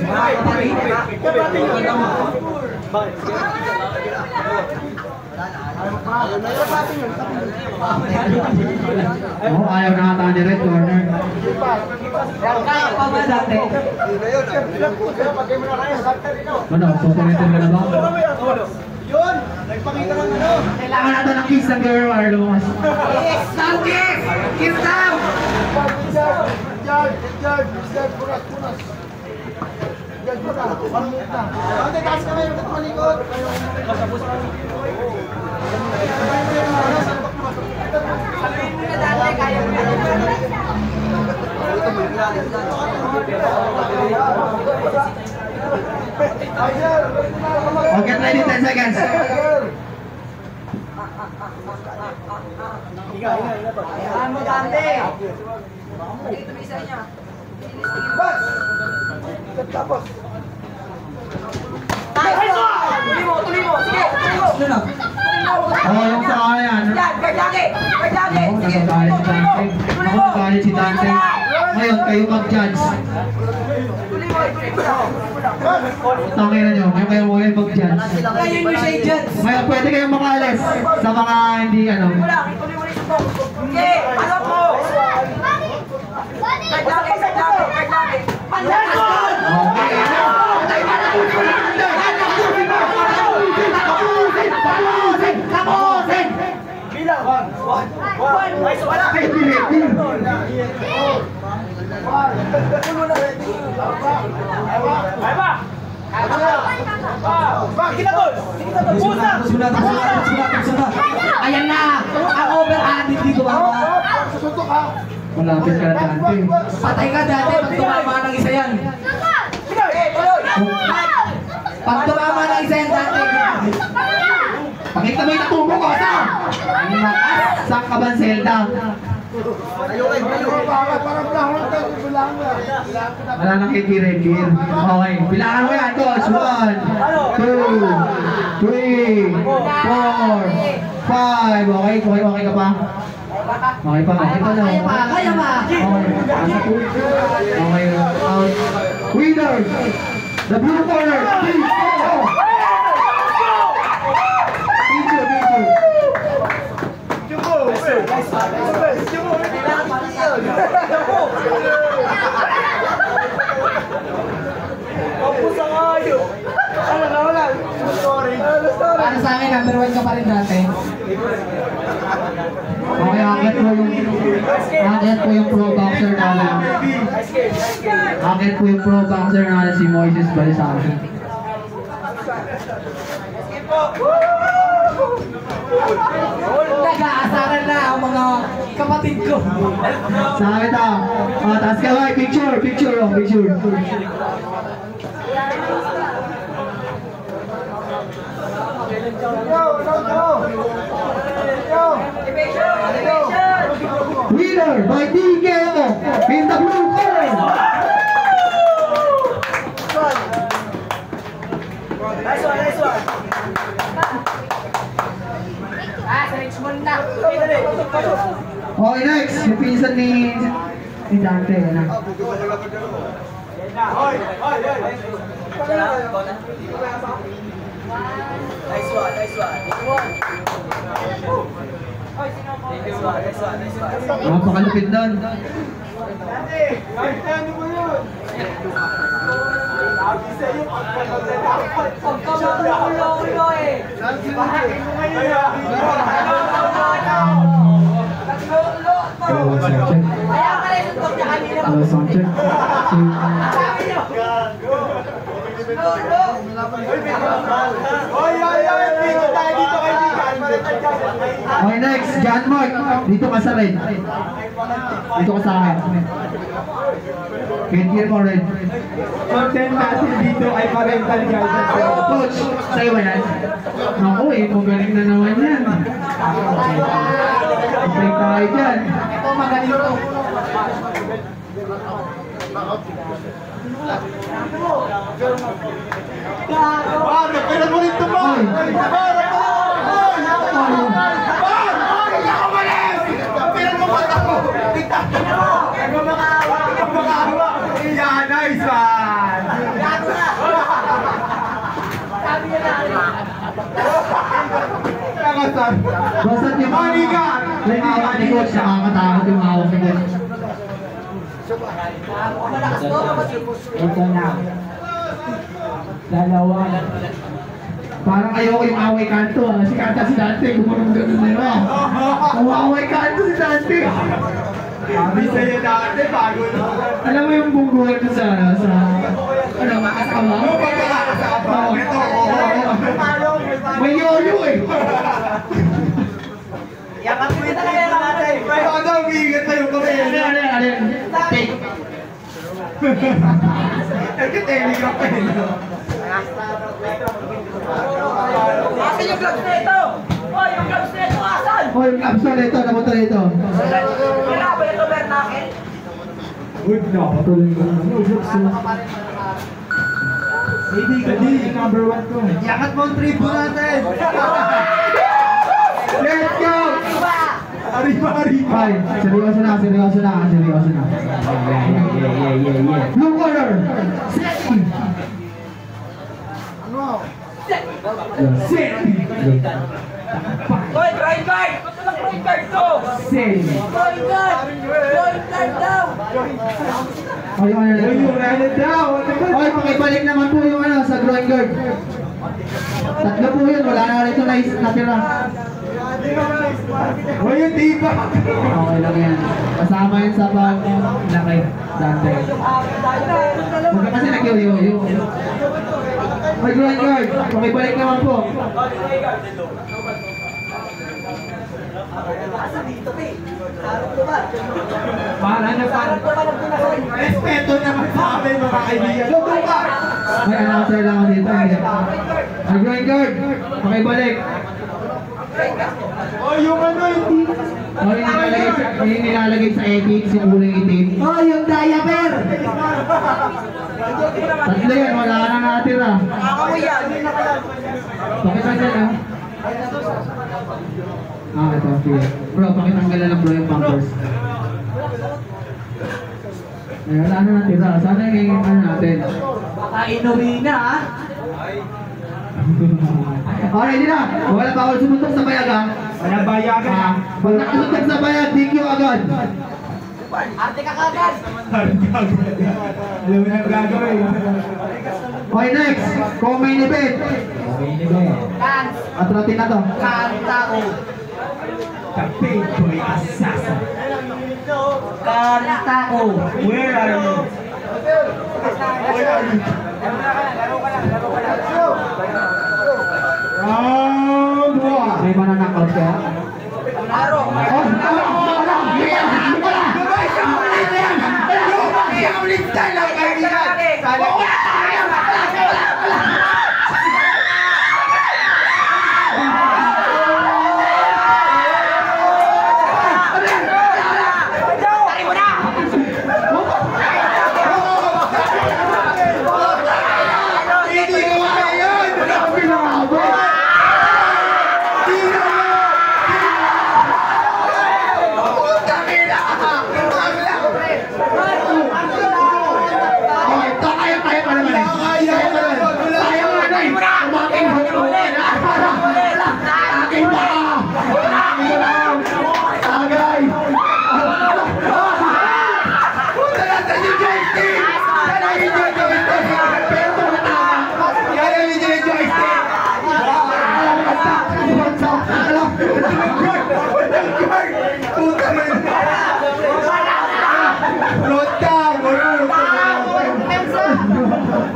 Oh, ayaw na ata ni Red Corner. Kaya pa ba dati? Ano, susulitin ka na ba? Kailangan natin ng kiss ng girl para lumas. Yes, Dante. Keep down. Dante, kaya mo yan. Oh, get ready, 10 seconds. Hayaan mo, Dante. Dito isa niya. Nice! Tuloy mo, tuloy mo. Sige, tuloy mo. Oo, yung sa kanya yan. Yan, lagi. Ako, Sige, tuloy mo, tuloy mo. Tuloy mo. Ngayon, kayo mag-judge. Tuloy mo, tuloy mo Tangin na nyo, ngayon kayo kayo mag-judge. Ngayon yung siya dyan. Ngayon, pwede kayong makalis sa mga hindi ano. Tuloy mo lang. Tuloy mo lang ito. Sige, ano mo? Guard lagi, guard lagi, guard lagi. Okay. Ay, pilitin. Sunod, sunod, sunod, sunod, sunod. Ayan na! Ang overhand, hindi tumama. Malapit ka na Dante. Patay ka dati pag tumama ng isa yan. Pag tumama ng isa yan dati. Pakita mo yung natubo ko, sa! Saan ka ba, Zelda? Wala nang kikir-kir. Okay, bilangan mo yan, coach. One, two, three, four, five. Okay, okay, okay ka pa? Okay pa, okay pa na. Kaya pa, kaya pa. Okay, okay, out. Winner! The blue corner! Please, go! Picture, picture. Para sa akin, number one ka pa rin dati. Okay, akit po yung akit po yung pro boxer namin. Akit po yung pro boxer namin si Moises Balisabi. Nag-aasaran na ang mga kapatid ko. Sa akin ta. Ah, taas ka? Picture, picture, oh, picture. Winner by TKO in the blue corner. Nice one, nice one. Ah, sa Richmond na. Okay, next. Yung pinsan ni ni Dante. Ano? Nice one, nice one. Nice one. Nice one, nice one, nice one. Napakalupit doon. Ulo-ulo eh. Naglulo ko. Oh, sound check. Kaya ka rin ito niya kanina. Oh, sound check. So, Sabi niyo. Lulo. Okay, next. John Mark. Dito ka sa red. Dito ka sa akin. Kaya mo red. Content natin dito ay parental guidance. Coach, sa'yo ba yan? Ako eh, magaling na naman yan. Patay tayo dyan. Ito magaling to. Bar, pero mo rin ito ba? Ay. Bar, ako! Ay! Ay. Bar! Ay! Ako malis! Pero mo ba ako? Kita! Ano makahawa? Ano makahawa? Yeah, nice one! Nangasan. Basta yung mga Manigan! yung hawak ni coach, nakakatakot yung hawak ni coach. Ito na. Dalawa. Parang ayoko yung away kanto ah. Si Kanta si Dante, gumanong ganun na yun. Away kanto si Dante. Sabi sa'yo dati, bago na. Alam mo yung bungguhan ko sa, sa, ano, makasama? Ano ba nakakasama? Ito, oo. May yoyo eh. Yakat mo yung talaga natin. May ano, umiigat na yung Ano, ano, ano, ano, take. Nagka-telegraph pa yun. Asan yung gloves na ito? Oh, yung gloves na ito, asan? Oh, yung capsule ito, napunta rito. Wala ba ito, Bernakel? Uy, napatuloy ko naman. Ready, number one ko. Yakat mo ang tribo natin. Let's go! Arriba, arriba. Ay, seryoso na, seryoso na, seryoso na. Yeah, yeah, yeah, yeah, yeah. Blue color, Seti. Seti. Hoy, try guard! Gusto lang try guard to! Seti. Try guard! Try guard daw! Ay, ano na. Uy, yung ano daw? Ano? Ay, pakibalik naman po yung ano sa groin guard. Tatlo po yun, wala na rito na natira. Uy, yung tiba. Okay lang yan. Kasama yun sa pag laki. Dante. Huwag ka kasi nag-yo-yo. Ay, groin guard. Pakibalik naman po. Para na para. Respeto naman sa amin, mga kaibigan. Luto ka! May announcer lang ako dito. eh. Ay, groin guard. Pakibalik. Oh, yung ano, yung tiba. O, yung nilalagay sa, yung nilalagay sa edits, yung kulay itim. Oh, yung diaper! Tatlo yan, wala na natira. Nakakamoy yan! Pakita dyan ah. Ah, ito. Sige. Bro, pakitanggal na lang bro yung bumpers. Ay, wala na natira. Sana yung ano natin. Baka inuwi na ah. Okay, hindi na. Wala pa ako sumuntok sa bayag ah. Wala bayagan. Ah, pag nakasuntok sa bayag, DQ agad. Arte ka kagad! Alam mo na ang gagawin. Okay, next. Co-main event. Dance! Atratin na to. Kanta ko! The big boy assassin. Kanta ko! Where are you? Where are you? Round one. May mananakaw ka? Aro! Oh, wala, wala, yeah, wala. Gabay sa ulit yan! Tayo lang kaibigan! Hindi ko kaya yun! Hindi na Putang ina! Ang lang! Okay, to, kaya, kaya pa naman. eh. Kaya Kaya pa naman. Kaya mo na eh. Umaking mo na. Aking pa! Aking pa! Agay! Punta natin yung joystick! Kaya yung joystick! Pero tumatama. Kaya yung joystick! Alam, Walang guard! Puta na yun! Note down!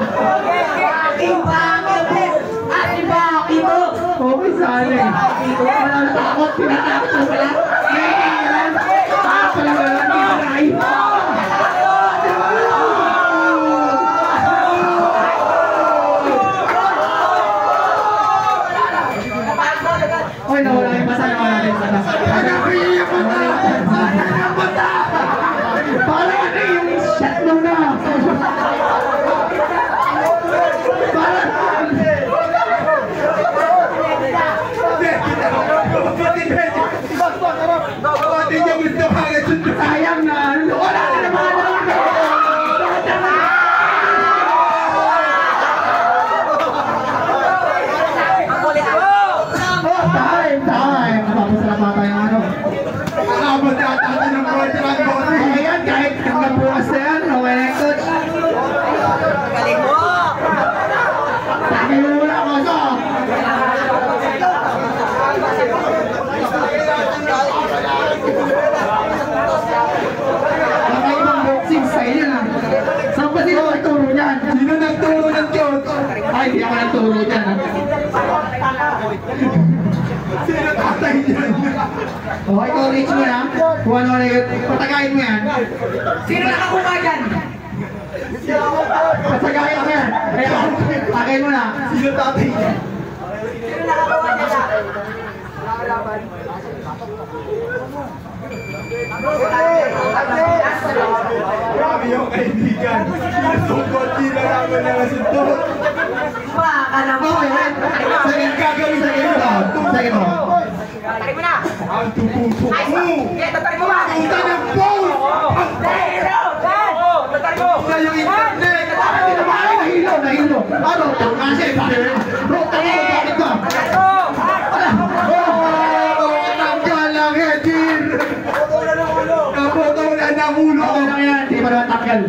Aking pangit! Aking pangit mo! Okay, sana eh. Wala na takot, tinatakot mo pala. Nahihiran. Takot pala wala na titry. Oy, nawala yung basa, nawala yung basa. Parang ano yung shot mo na. Parang Kapatid niya gusto kagad sundo sayang na. Wala na naman. Ang kulit mo! Oh, time, time. Napapasarap pa tayo ng ano. Nakabot na ata ng Fortran bossing! Ayan, kahit hanggang bukas na yan, okay na yung coach. Galing mo! Sabi mo muna ako sa. Kakaibang boxing style yan ah. Saan ba sino nagturo niyan? Sino nagturo ng coach? Ay, hindi ako nagturo niyan ah. Sino tatay niyan? O, ikaw reach mo na. Kung ano na yun, patagayin mo yan. Sino nakakuha dyan? Patagayin mo yan. Kaya, tagayin mo na. Sino tatay? Sino nakakuha dyan? Grabe yung kaibigan. Sinusukot, di na naman na nasuntok. Okay, wait. Second gagawin sa second round. Second round. Tarik mo na! Ang tupuso Ayos! mo! Okay, tatarik mo ba? Puta ng balls! Oo, tatarik mo! Na yung internet! Bakit naman? Nahilo, nahilo. Ano? Kasi, bakit? Bro, tayo mo, bakit ba? Tatarik mo! Oh! Tanggal lang, Edwin! Naboto na ng ulo! Okay lang yan, di ba naman takal?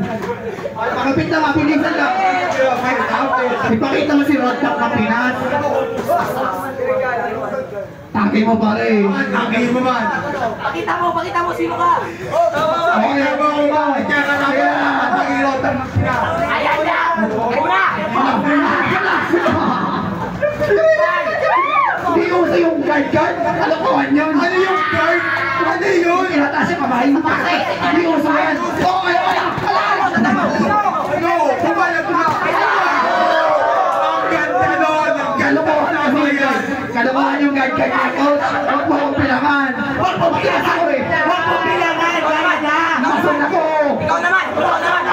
Makapit na, mabilisan lang. Ipakita mo si Rodtap ng Pinas. Tagay mo pare. Tagay mo man! Pakita mo, pakita mo sino ka! Okay, ako ako ba? Kaya ka na kaya Pag-irotan ng Pinas! Ayan na! Mo na! Hindi uso yung guard guard. Kalokohan yun. Ano yung guard? Ano yun? Inata siya kamay. Hindi uso yan. Okay, wala. Ano? Pumayag na! Ang ganda nun! Ang ganda Kalokohan na kasi yan. Kalokohan yung guard guard niya, coach. Huwag mo akong pilangan. Huwag mo pilangan ako eh. Huwag mo pilangan. Wala na. Mason ako. Ikaw naman! Ikaw naman!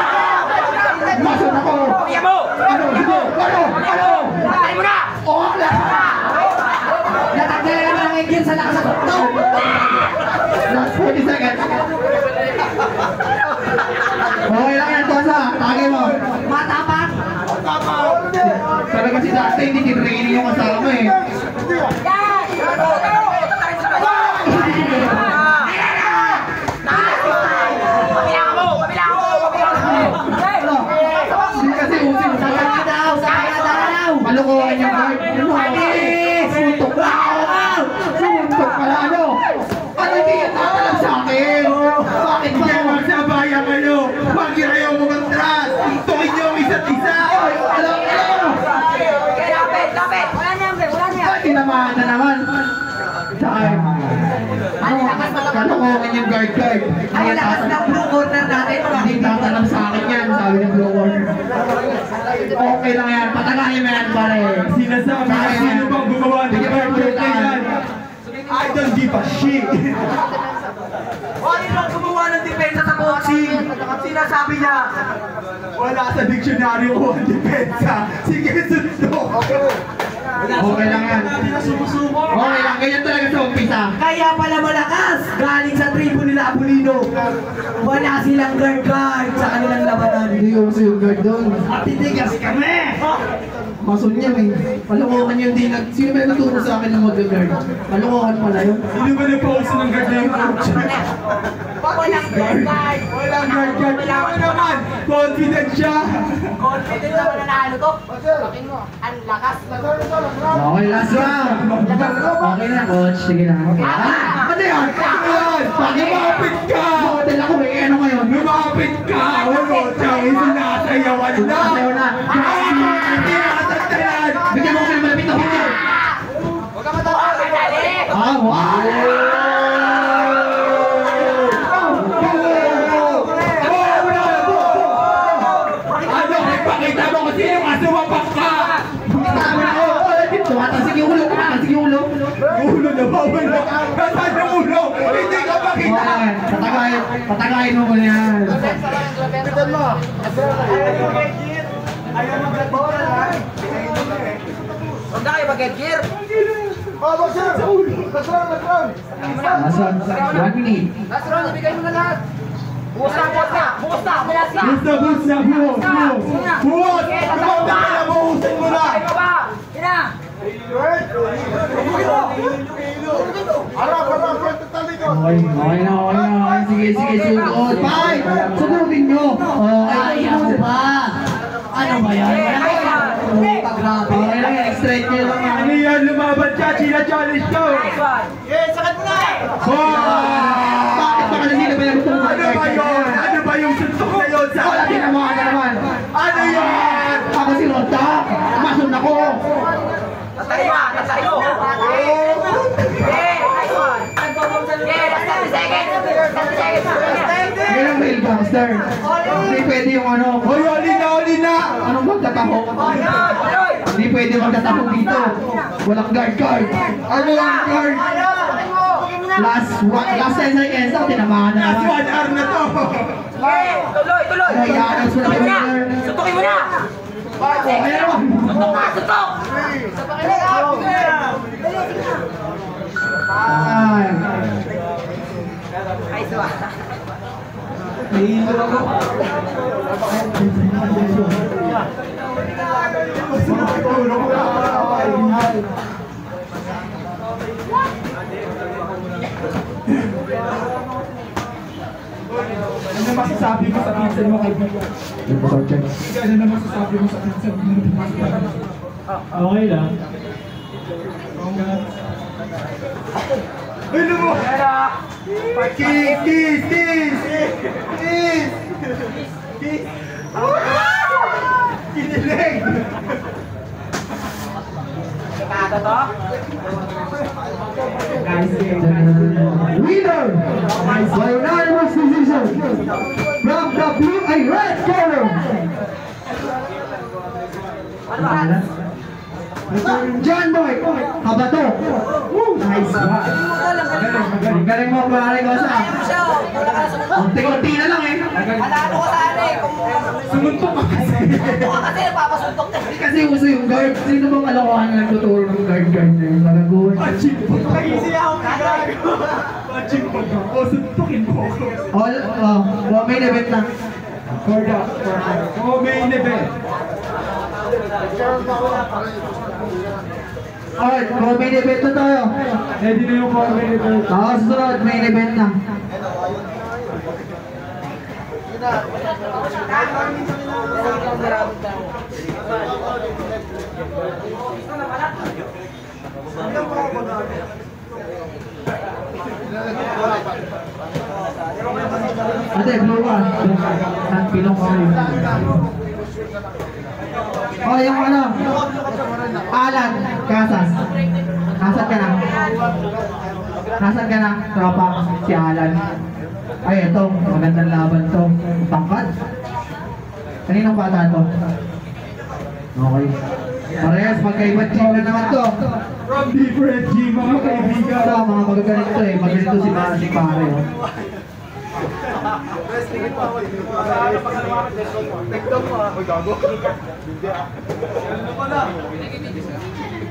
Mason ako. Pakita mo! Ano? Ano? Ano? Ano? Tarik mo na! Oo, wala. Natagdala naman ang engine sa lakas ng tuktok. Last 40 seconds. Okay lang yan, Tosa. Tagay mo. Matapang. Sabi kasi dati, hindi tinraining yung kasama eh. Yan! Ito! Ito! Tatarik mo na! Pabilang mo! Pabilang mo! Pabilang mo! Ano? Hindi kasi usin. Saka na daw, saka na daw. Malukuhan yung guard. Suntok na ako. Suntok ka na ano? Ano hindi yan tatalag sa akin? Bakit ba? Kaya magsabayan kayo! Huwag kayo umatras! Tukin niyo ang isa't isa! Ay, ano? Ano? Okay, lapit! Lapit! Wala niya! Wala niya! Ay, tinamaan na naman. Saan? Ano? Kalokohan yung guard Hindi yan tatalag. blue corner natin. Hindi tatanam sa akin yan, sabi ng blue corner. Okay lang yan, patagayin mo yan, pare. Sinasabi na sino bang gumawa ng ng birthday yan? I don't give a shit! Wali lang gumawa ng depensa sa boxing. Sinasabi niya. Wala sa diksyonaryo ko ang depensa. Sige, sundo! Okay lang yan. Okay lang, ganyan talaga sa umpisa. Kaya pala malakas. Galing sa tribo nila Abulino. Wala silang guard guard sa kanilang labanan. Hindi uso yung guard doon. At titigas kami. Mason yan eh. Malukuhan yung di nag... Sino ba yung nagturo sa akin ng mag-guard? Malukuhan pala yun. Hindi ba nagpauso ng guard na yung coach? Walang guard guard! Guard guard. Ano naman? Confident siya! Confident naman na nanalo to. Sakin mo, ang lakas. Okay, last round. Okay na, coach. Sige na. Ah, ano yan? Ayan! Lumapit ka! Model ako eh. Ano ngayon? Lumapit ka! Ano? Tsaka sinasayawan na! Sasayaw na. Bigyan mo ko ng malapit na picture. Madali! Ah, wow! Ano? Ipakita mo kung sino ka sumapak ka! Tama na ako. Tumatasig yung ulo. Tumatasig yung ulo. Ulo na bawal na! Nasaan yung ulo? Hindi ka makita! Okay, patagayin. Patagayin mo ko yan. Huwag na kayo mag-get gear. Nasa, one minute. Last round, ibigay mo na lahat. Bukas na, bukas na, bukas na, bukas na. Bus na, bus na, buhos, buhos! Buhos! Lumapit ka na, buhusin mo na! Ikaw ba? Ina! Okay, okay na, okay na. Okay, sige, sige, sugod. Bye! Sugudin nyo. Okay, Kaya mo ba? Ano ba yan? Okay lang, extra nyo lang. Ano yan? Lumaban ka! China-challenge ko! Nice one. Bakit ba kanina ba yung tungkol? Ano ba yun? Ano ba yung suntok na yun sa din ang mga na naman. Ano yan? Ako si Ronda. Masun ako. Tatay mo, tatay mo. Hey, nice one. Hey, last 30 seconds. 30 seconds. Ngayon ang mail gangster. Hindi pwede yung ano. Hoy, oli na, oli na! Anong magtataho? Hindi pwede magtataho dito. Walang guard guard. Ano ang guard? Last one, last 10 seconds. Ako tinamaan na Last naman. one hour na to! Tuloy, tuloy. Ay, i-announce mo na Suntukin mo na. winner. Suntukin mo na. Naman. Sutok! Ay. Ay, suwa. Ano masasabi mo sa pinsan? Okay lang. Mo? Kiss, kiss, kiss! Kiss! Kiss! Kinilig! Kado to? Winner by unanimous decision from the blue ay red ba? John Boy Kabato. Nice. Ang galing mo pare ko sa. Ka. Unti-unti na lang eh. Manalo ko sana eh. Kung Sumuntok ka kasi! sumuntok ka kasi, napapasuntok na. Kasi uso yung guard. Sino bang kalokohan na nagtuturo ng guard guard na yung malaguan? Pachimpot ka! Easy ako gago! Pachimpot ka! O, suntukin mo ako! All, oh, oh, main event na. For the, for the, oh, main event! Alright, oh, main event na tayo. Ready na yung for main event. Oo, susunod, main event na. Ate, blue ka. At pilong ka. Oh, yung ano? Alan, Casas. Nasaan ka na? Nasaan ka na? Tropa, si Alan. Ay, ito. Magandang laban to. Tangkad. Kaninong bata to? Okay. Parehas, magkaibang team na naman to. From different team, mga kaibigan. Ito, mga magagaling to eh. Magaling to si Pare. Si pare oh.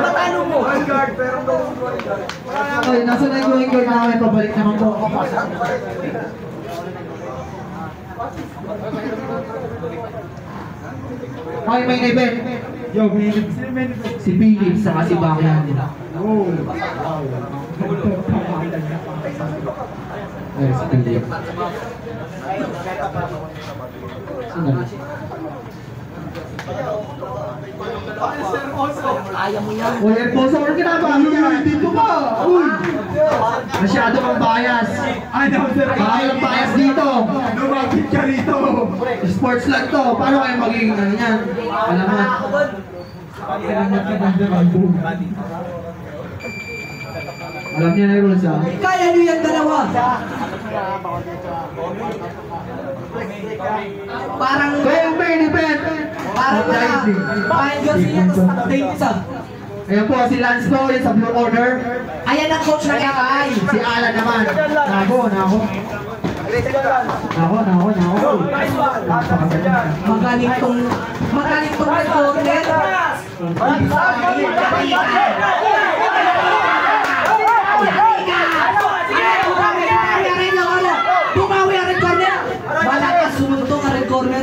Matalo mo! Ay, nasa na yung going guard namin? Pabalik naman po. Okay, main event. Yo, event? Si Phillips sa si Bakyan. Oh! Ay, si Phillips. Ayaw mo yan. Uy, Erposo, ano mo yan? Dito ba? Uy! Masyado kang bias. Ano, sir? Bakit ang bias dito? Lumapit ka rito! Sports lang to. Paano kayo magiging ano yan? Alam mo. Alam niya na yung rules. Kaya nyo yan dalawa. Parang, Kaya yung main event. parang wala. Ryan Garcia, tapos ah. Ayan po, si Lance po, yung sa Blue Order. Ayan ang coach ng FI. Si Alan naman. Nako, nako. Nako, nako, nako. Magaling tong, magaling tong red corner. Bumawi ang red corner. Bumawi ang red corner. Malakas sumuntong ang red corner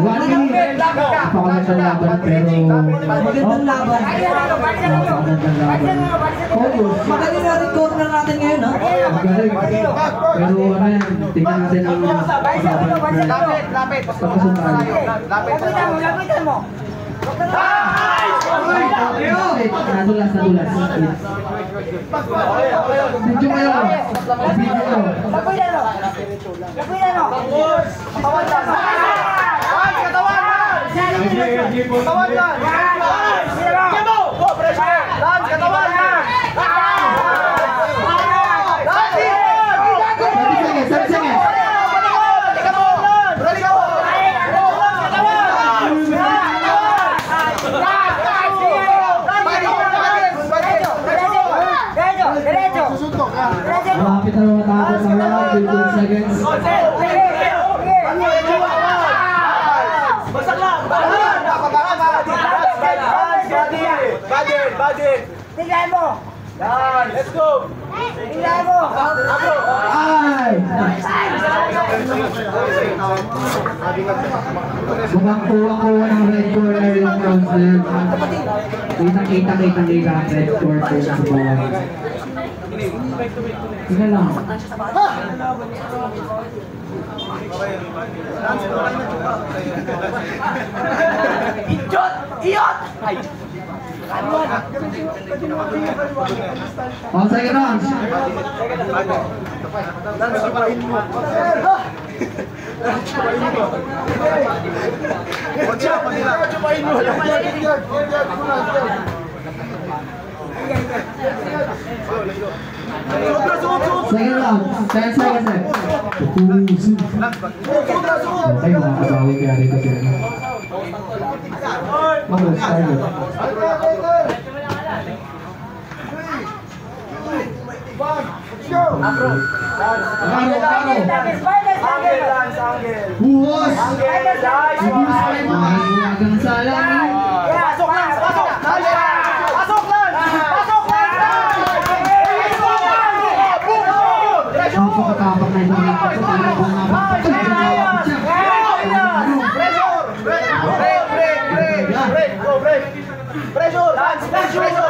One minute. Napakagandang laban pero... Magandang laban. Napakagandang laban. Focus. Magaling na rin corner natin ngayon, ha? Magaling. Pero ano yan, tingnan natin ang usapan na pagkasundali. Nadulas, nadulas. Video kayo. Video. Thirty seconds, thirty seconds. Malapit na matapos ang round, 15 seconds. Tingnan mo! Let's go! Tingnan mo! Ay! Mukhang kuha-kuha ng red corner yung round na yun. Kitang-kita, kitang-kita ang red corner po sa bawah. Tingnan lang. Iyot! Iyot! Ay! On second round. Dan cobain mo. Cobain mo. Cobain mo. Second round. 10 seconds left. Pupusin. Okay, makakabawi kaya dito sila. Vamos, tayo. Karo, karo. Buhos! Buhos kayo mga Lance!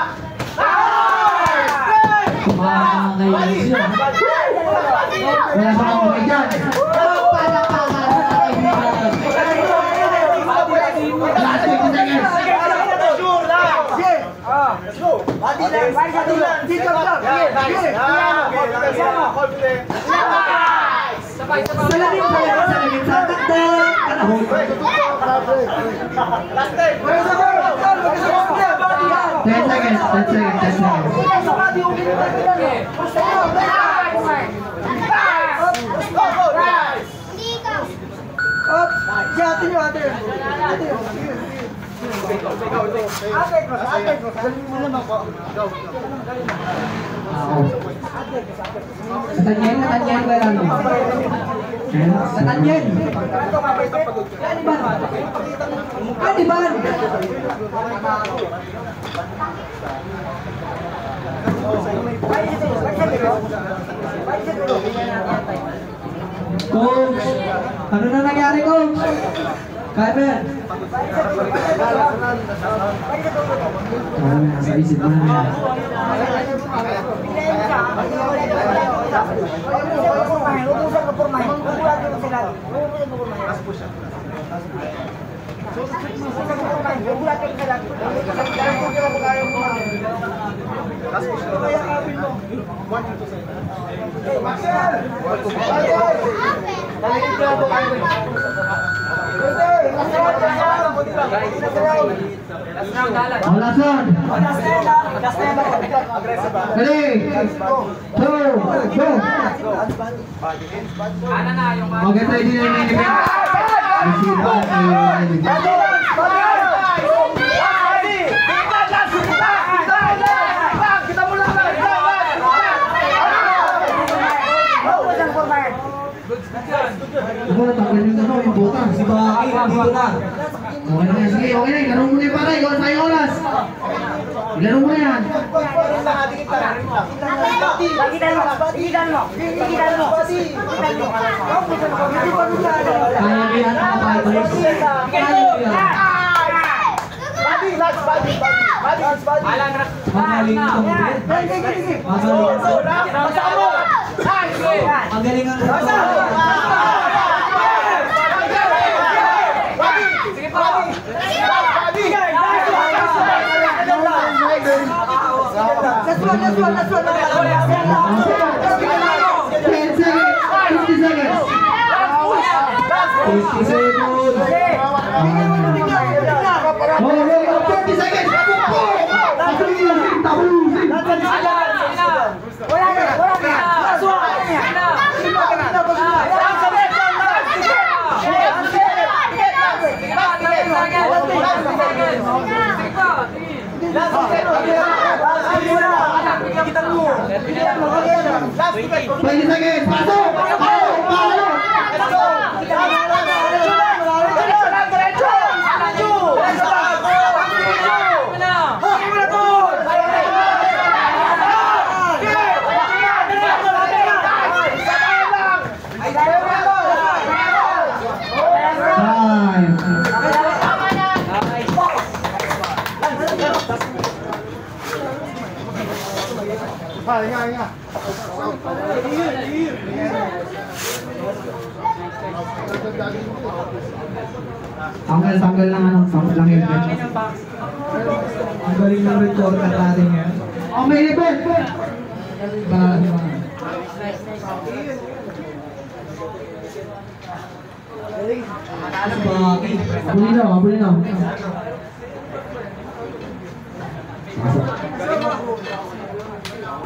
Kumakakain siya. Wala pa akong kamay dyan. Last 50 seconds. Salamin pa yan, salamin sa takdang. Kanahon. 10 seconds, 10 seconds, 10 seconds. Ako. Sa tanyen, sa tanyen ko lang. Sa tanyen. Yan, Iban. Coach, ano na nangyari, Coach? Kanan. Ah, nasa isip mo na yan. Oh, last one. Ready? Two, go. Okay, ready na yung main event. Ako na, yung ano, yung bota. Si Baki, dito na. Okay na yan, sige, okay na. Ilaro mo na yung pare, ikaw sa'yo oras. Ilaro mo na yan. Kaya ko yan, mga fighters. Kaya ko yan. Magaling itong ulit. Magaling ito. Magaling ang ito. Ten seconds, fifty seconds. 50 seconds. Oh, oh, oh, 30 seconds. Tapusin, tapusin. Twenty seconds. Pasok! Pasok! Pasok! Five. Tanggal, tanggal lang ano, tanggal lang bench. Ang galing ng recorder natin yan. Oh, may event! Ba, ba. Si Baki. Abuli na, abuli na.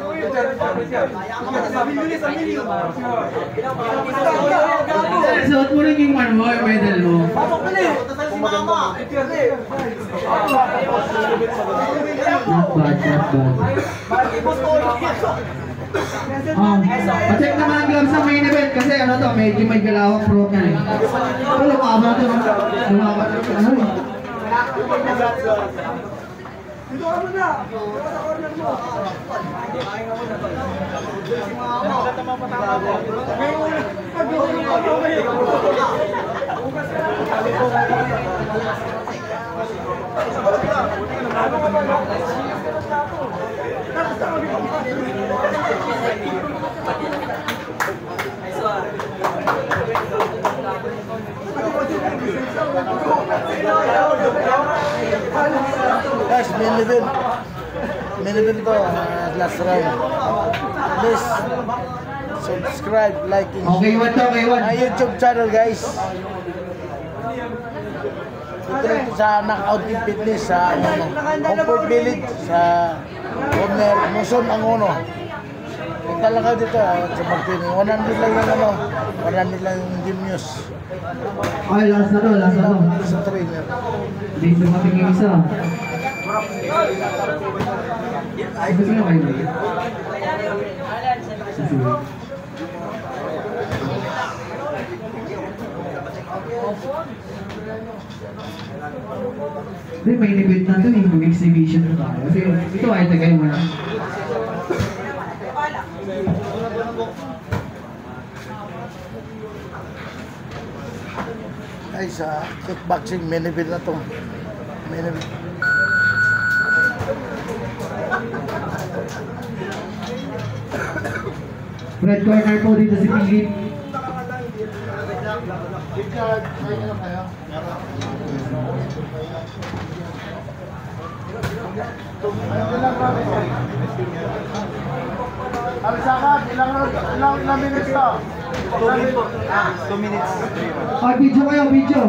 Umiyak ka pa itang natin ngayon. Suot mo rin yung one mo, yung medal mo. Not bad, not bad. Um, pacheck naman ang gloves sa main event kasi ano to, medyo may galawang pro ka eh. Pero lumaba to, lumaba to, ano eh. Dito ka muna. Dito sa corner mo. Kain ka muna. Si mama. Sabi mo na. Sabi mo na. Sabi mo na. Bukas ka na. Sabi mo na. Tapos ako dito. Guys, main event. Main event to, uh, last round. Please, subscribe, like, and Okay, one to, okay, one. My YouTube channel, guys. Ito rin to sa Knockout Team Fitness sa ano, Comfort Village sa corner Muson Angono. Punta lang kayo dito ah, sa Martini. 100 lang yung ano, 100 lang yung gym news Okay, last na to, last na to. sa trainer. Hindi dumating yung isa. Hindi, may event na to eh. Mag-exhibition na tayo. Kasi ito ay tagay mo na. Ay, sa kickboxing, main event na to. Main event. Red corner po dito si Philip. Alisakan, ilang, ilang, ilang minutes to? Ah, video kayo, video.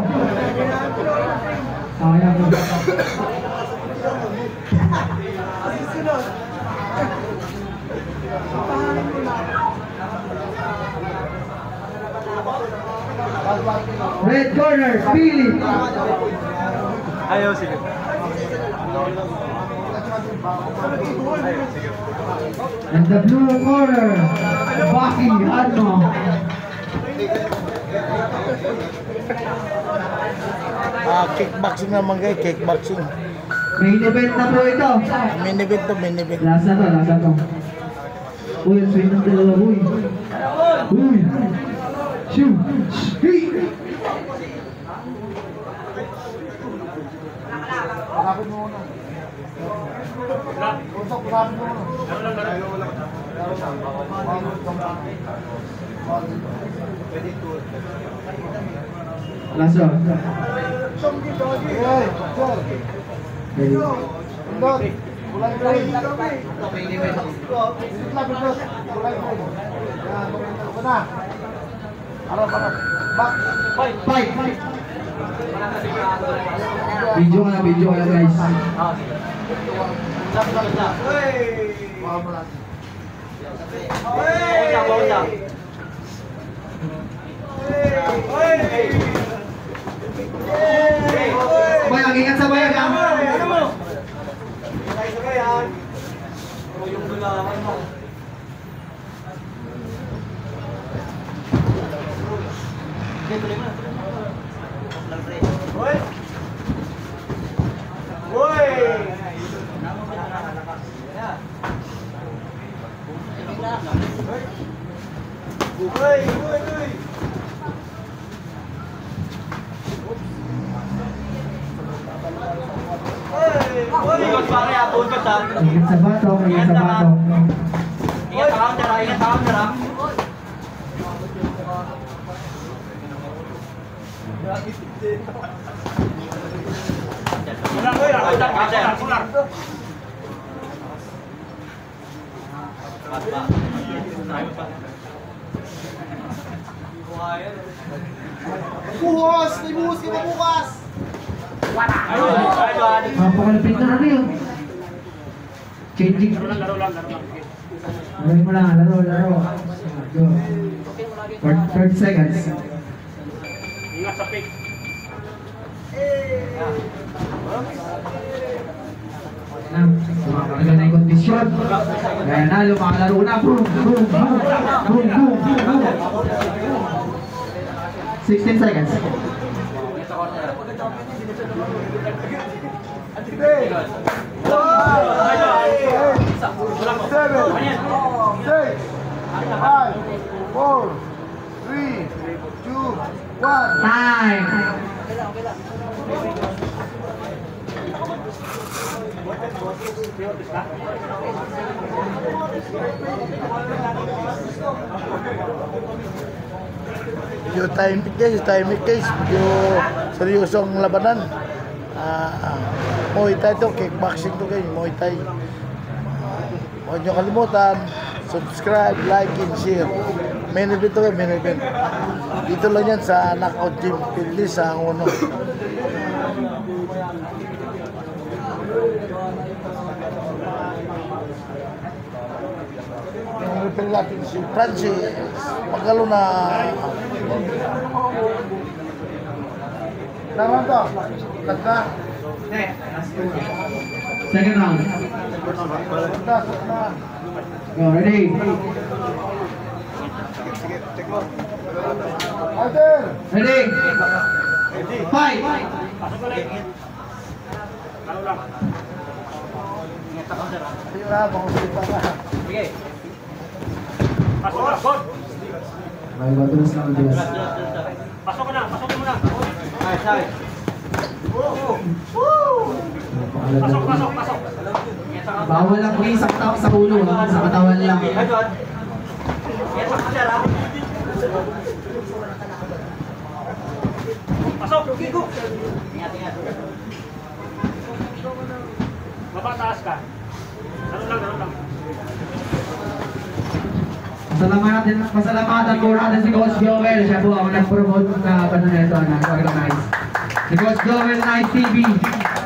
Ah, Red corner, Philip. Ayaw, sige. And the blue corner, Baki Ano. Ah, kickboxing naman kayo, kickboxing. Main event na po ito. Main event to, main event. Lasa to, lasa to. Uy, swing ng dalawa, uy. Uy. Shoot. Hey. Lapit mo muna. Usap, lapit mo muna. Lasa. Hey, sir. Ready. Pindot. Kulay green. Pindot, pindot. Kulay green. Yan, pindot ko na. Harap, harap. Fight. Video na, video na guys. Mo. Bayang, ingat sa bayang ha. Ingat pare, abot ka sa. Ingat sa bato, ingat sa bato. Ingat ka, dara, ingat ka, dara. Buhos! May buhos bukas? Ayun. Napakalapit na yun. Changing. Laro lang, laro lang, laro lang. Laro mo lang, laro, laro. Go. For 30 seconds. Sa pick. Na, yung kondisyon. Kaya na, lumakalaro na. Boom, boom, boom. Boom, boom, boom. 16 seconds. Seven, six, five, four, three, two. Time. Medyo timing guys, timing guys. Medyo seryosong labanan. Ah, Muay Thai to, kickboxing to guys, Muay Thai. Huwag niyo kalimutan, subscribe, like, and share. Main event to, main event. Dito lang yan sa Knockout Gym, Pili sa Uno. Yung referee natin si Francis, magkalo na Naman to. Kanta. Second round. Go, ready? Alter. Ready? Fight! Pasok ulit. Lalo lang. Sige. Pasok na, God. May madalas na madalas. Pasok na, pasok ka muna. Pasok, pasok, pasok. Bawal lang po sa, kata- sa ulo, ha? sa katawan lang. Pasok. Baba, taas ka. Lalo lang, lalo lang. Pasalamatan, pasalamatan po natin si Coach Joel. Siya po ang nag-promote na ano nito, nag-organize. Si Coach Joel Night TV.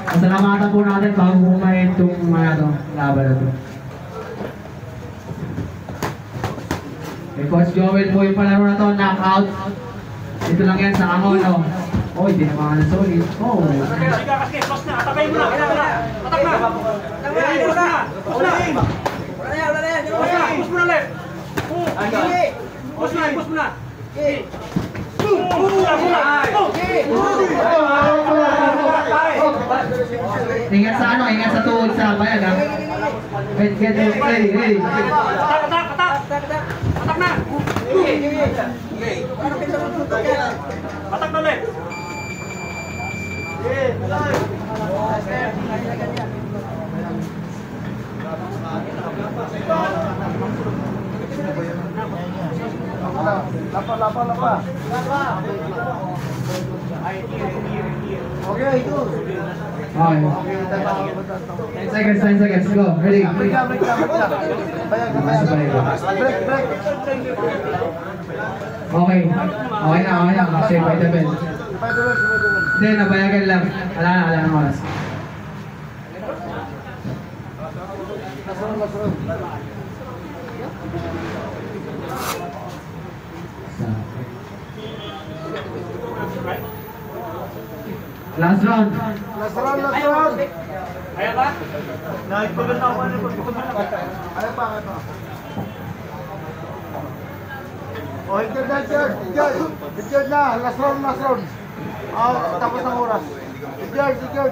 Pasalamatan po natin bago kumain itong mga to, laban na to. Kay Coach Joel po yung palaro na to, knockout. Ito lang yan sa Angono. Hindi naman na solid. Oh. Sige, kasi close na. Atabay mo na, atabay na. Atak na. Eh, Push na. Push na. Push na, push mo na left. Push na, push mo na. Ingat sa ano, ingat sa tuhod sa bayag ha. Get, get, get, hey, hey. Atak, atak, atak. Atak na. Na left. Okay. 10 seconds, 10 seconds, go. Ready? Nasa bayag ha. Okay. Okay na, okay na. Kasi by the bell. Hindi, nabayagan lang. Wala na, wala na oras. Last round. Last round, last round. Kaya ba? Nakipagod na ako. Ano? Ano pa, ano pa? Oh, higyan na, higyan. Higyan na, last round, last round. Ah, tapos ng oras. Higyan, higyan.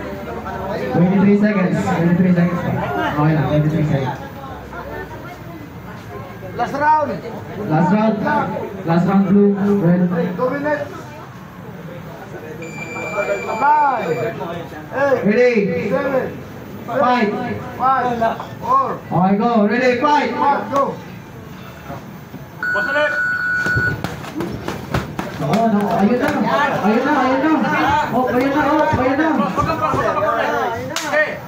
23 seconds. 23 seconds. Okay na, 23 seconds. Last round. Last round. Last round blue, red. Two minutes. Nine, eight, Ready? seven, Fight. five, four, Okay, go. Ready, fight. one, go. Boss na left. Oh, no. Ayun na. Ayun na, ayun na. Oh, ayun na, oh, ayun na. Wag kang cross, wag kang cross. Okay.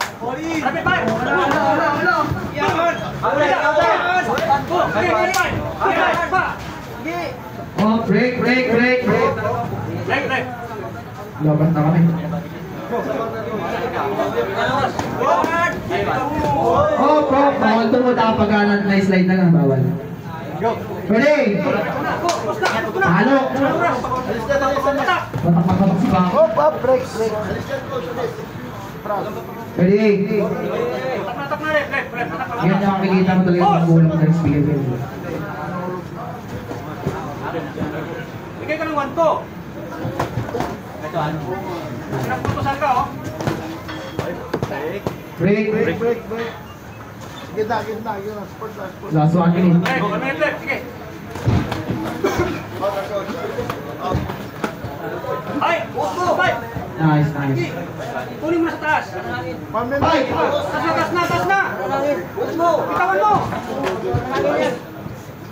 Rapid fire. Okay, rapid fire. Okay, pa. Oh, break, break, break. Left, left. Laban na kami. Oh, bro. Bawal pag na slide na lang, bawal. Ready? Halo. Batak batak si Bang. Hop, hop, break, break. Ready? Atak na, atak na, left, left, left. Atak na. Yan yung makikita mo talaga yung magulang ng bigay ko. Bigay ka ng 1 to. Pinaputusan ka, oh. Break. Break, break, break. Gitna, gitna, gitna. Sport lang, sport. Last one minute. Okay, one minute left. Sige. Ay! Ay! Nice, nice. Kunin mo na sa taas. One minute. Fight! Taas na, taas na, taas na! Bitawan mo!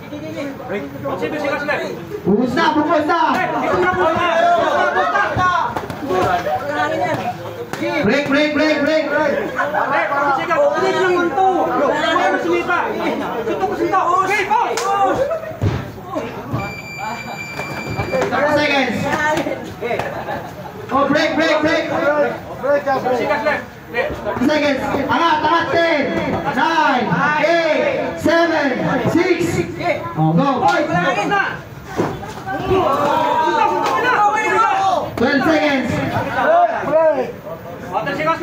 Sige, sige, sige. Buhos na, buhos na! Eh, ito na po na! Break, break, break, break! Eh, sige, kunin lang yung to. Kunin mo sumita. Sinto ko sinto. Okay, boss! 30 seconds! Oh, break, break, break! Break, break, ah, break. Sige, left. Left. 30 seconds! Angat, angat! 10, 9, 8, 7, 6! Oh, go! Fight! Tapos na! Sinto, sinto ka na! 12 seconds! Patricia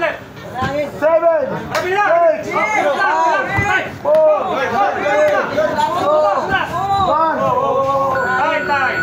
Seven. Six. Five. Four. One. Time.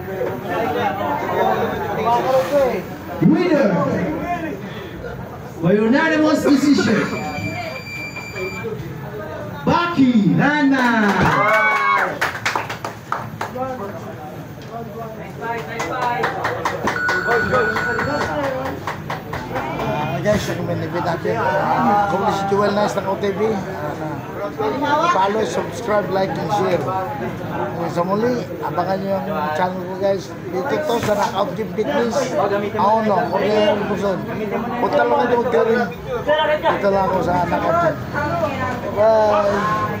Winner by unanimous decision. Baki Rana. Ah, guys, recommended natin. Kung si Joel Nice ng OTV, follow, subscribe, like, and share. Hanggang sa muli, abangan nyo yung channel ko guys. Dito to sa Knockout Gym Fitness. Ako no, Korea Luzon. Punta lang kayo mag-galing. Dito lang ako sa Knockout Gym. Bye!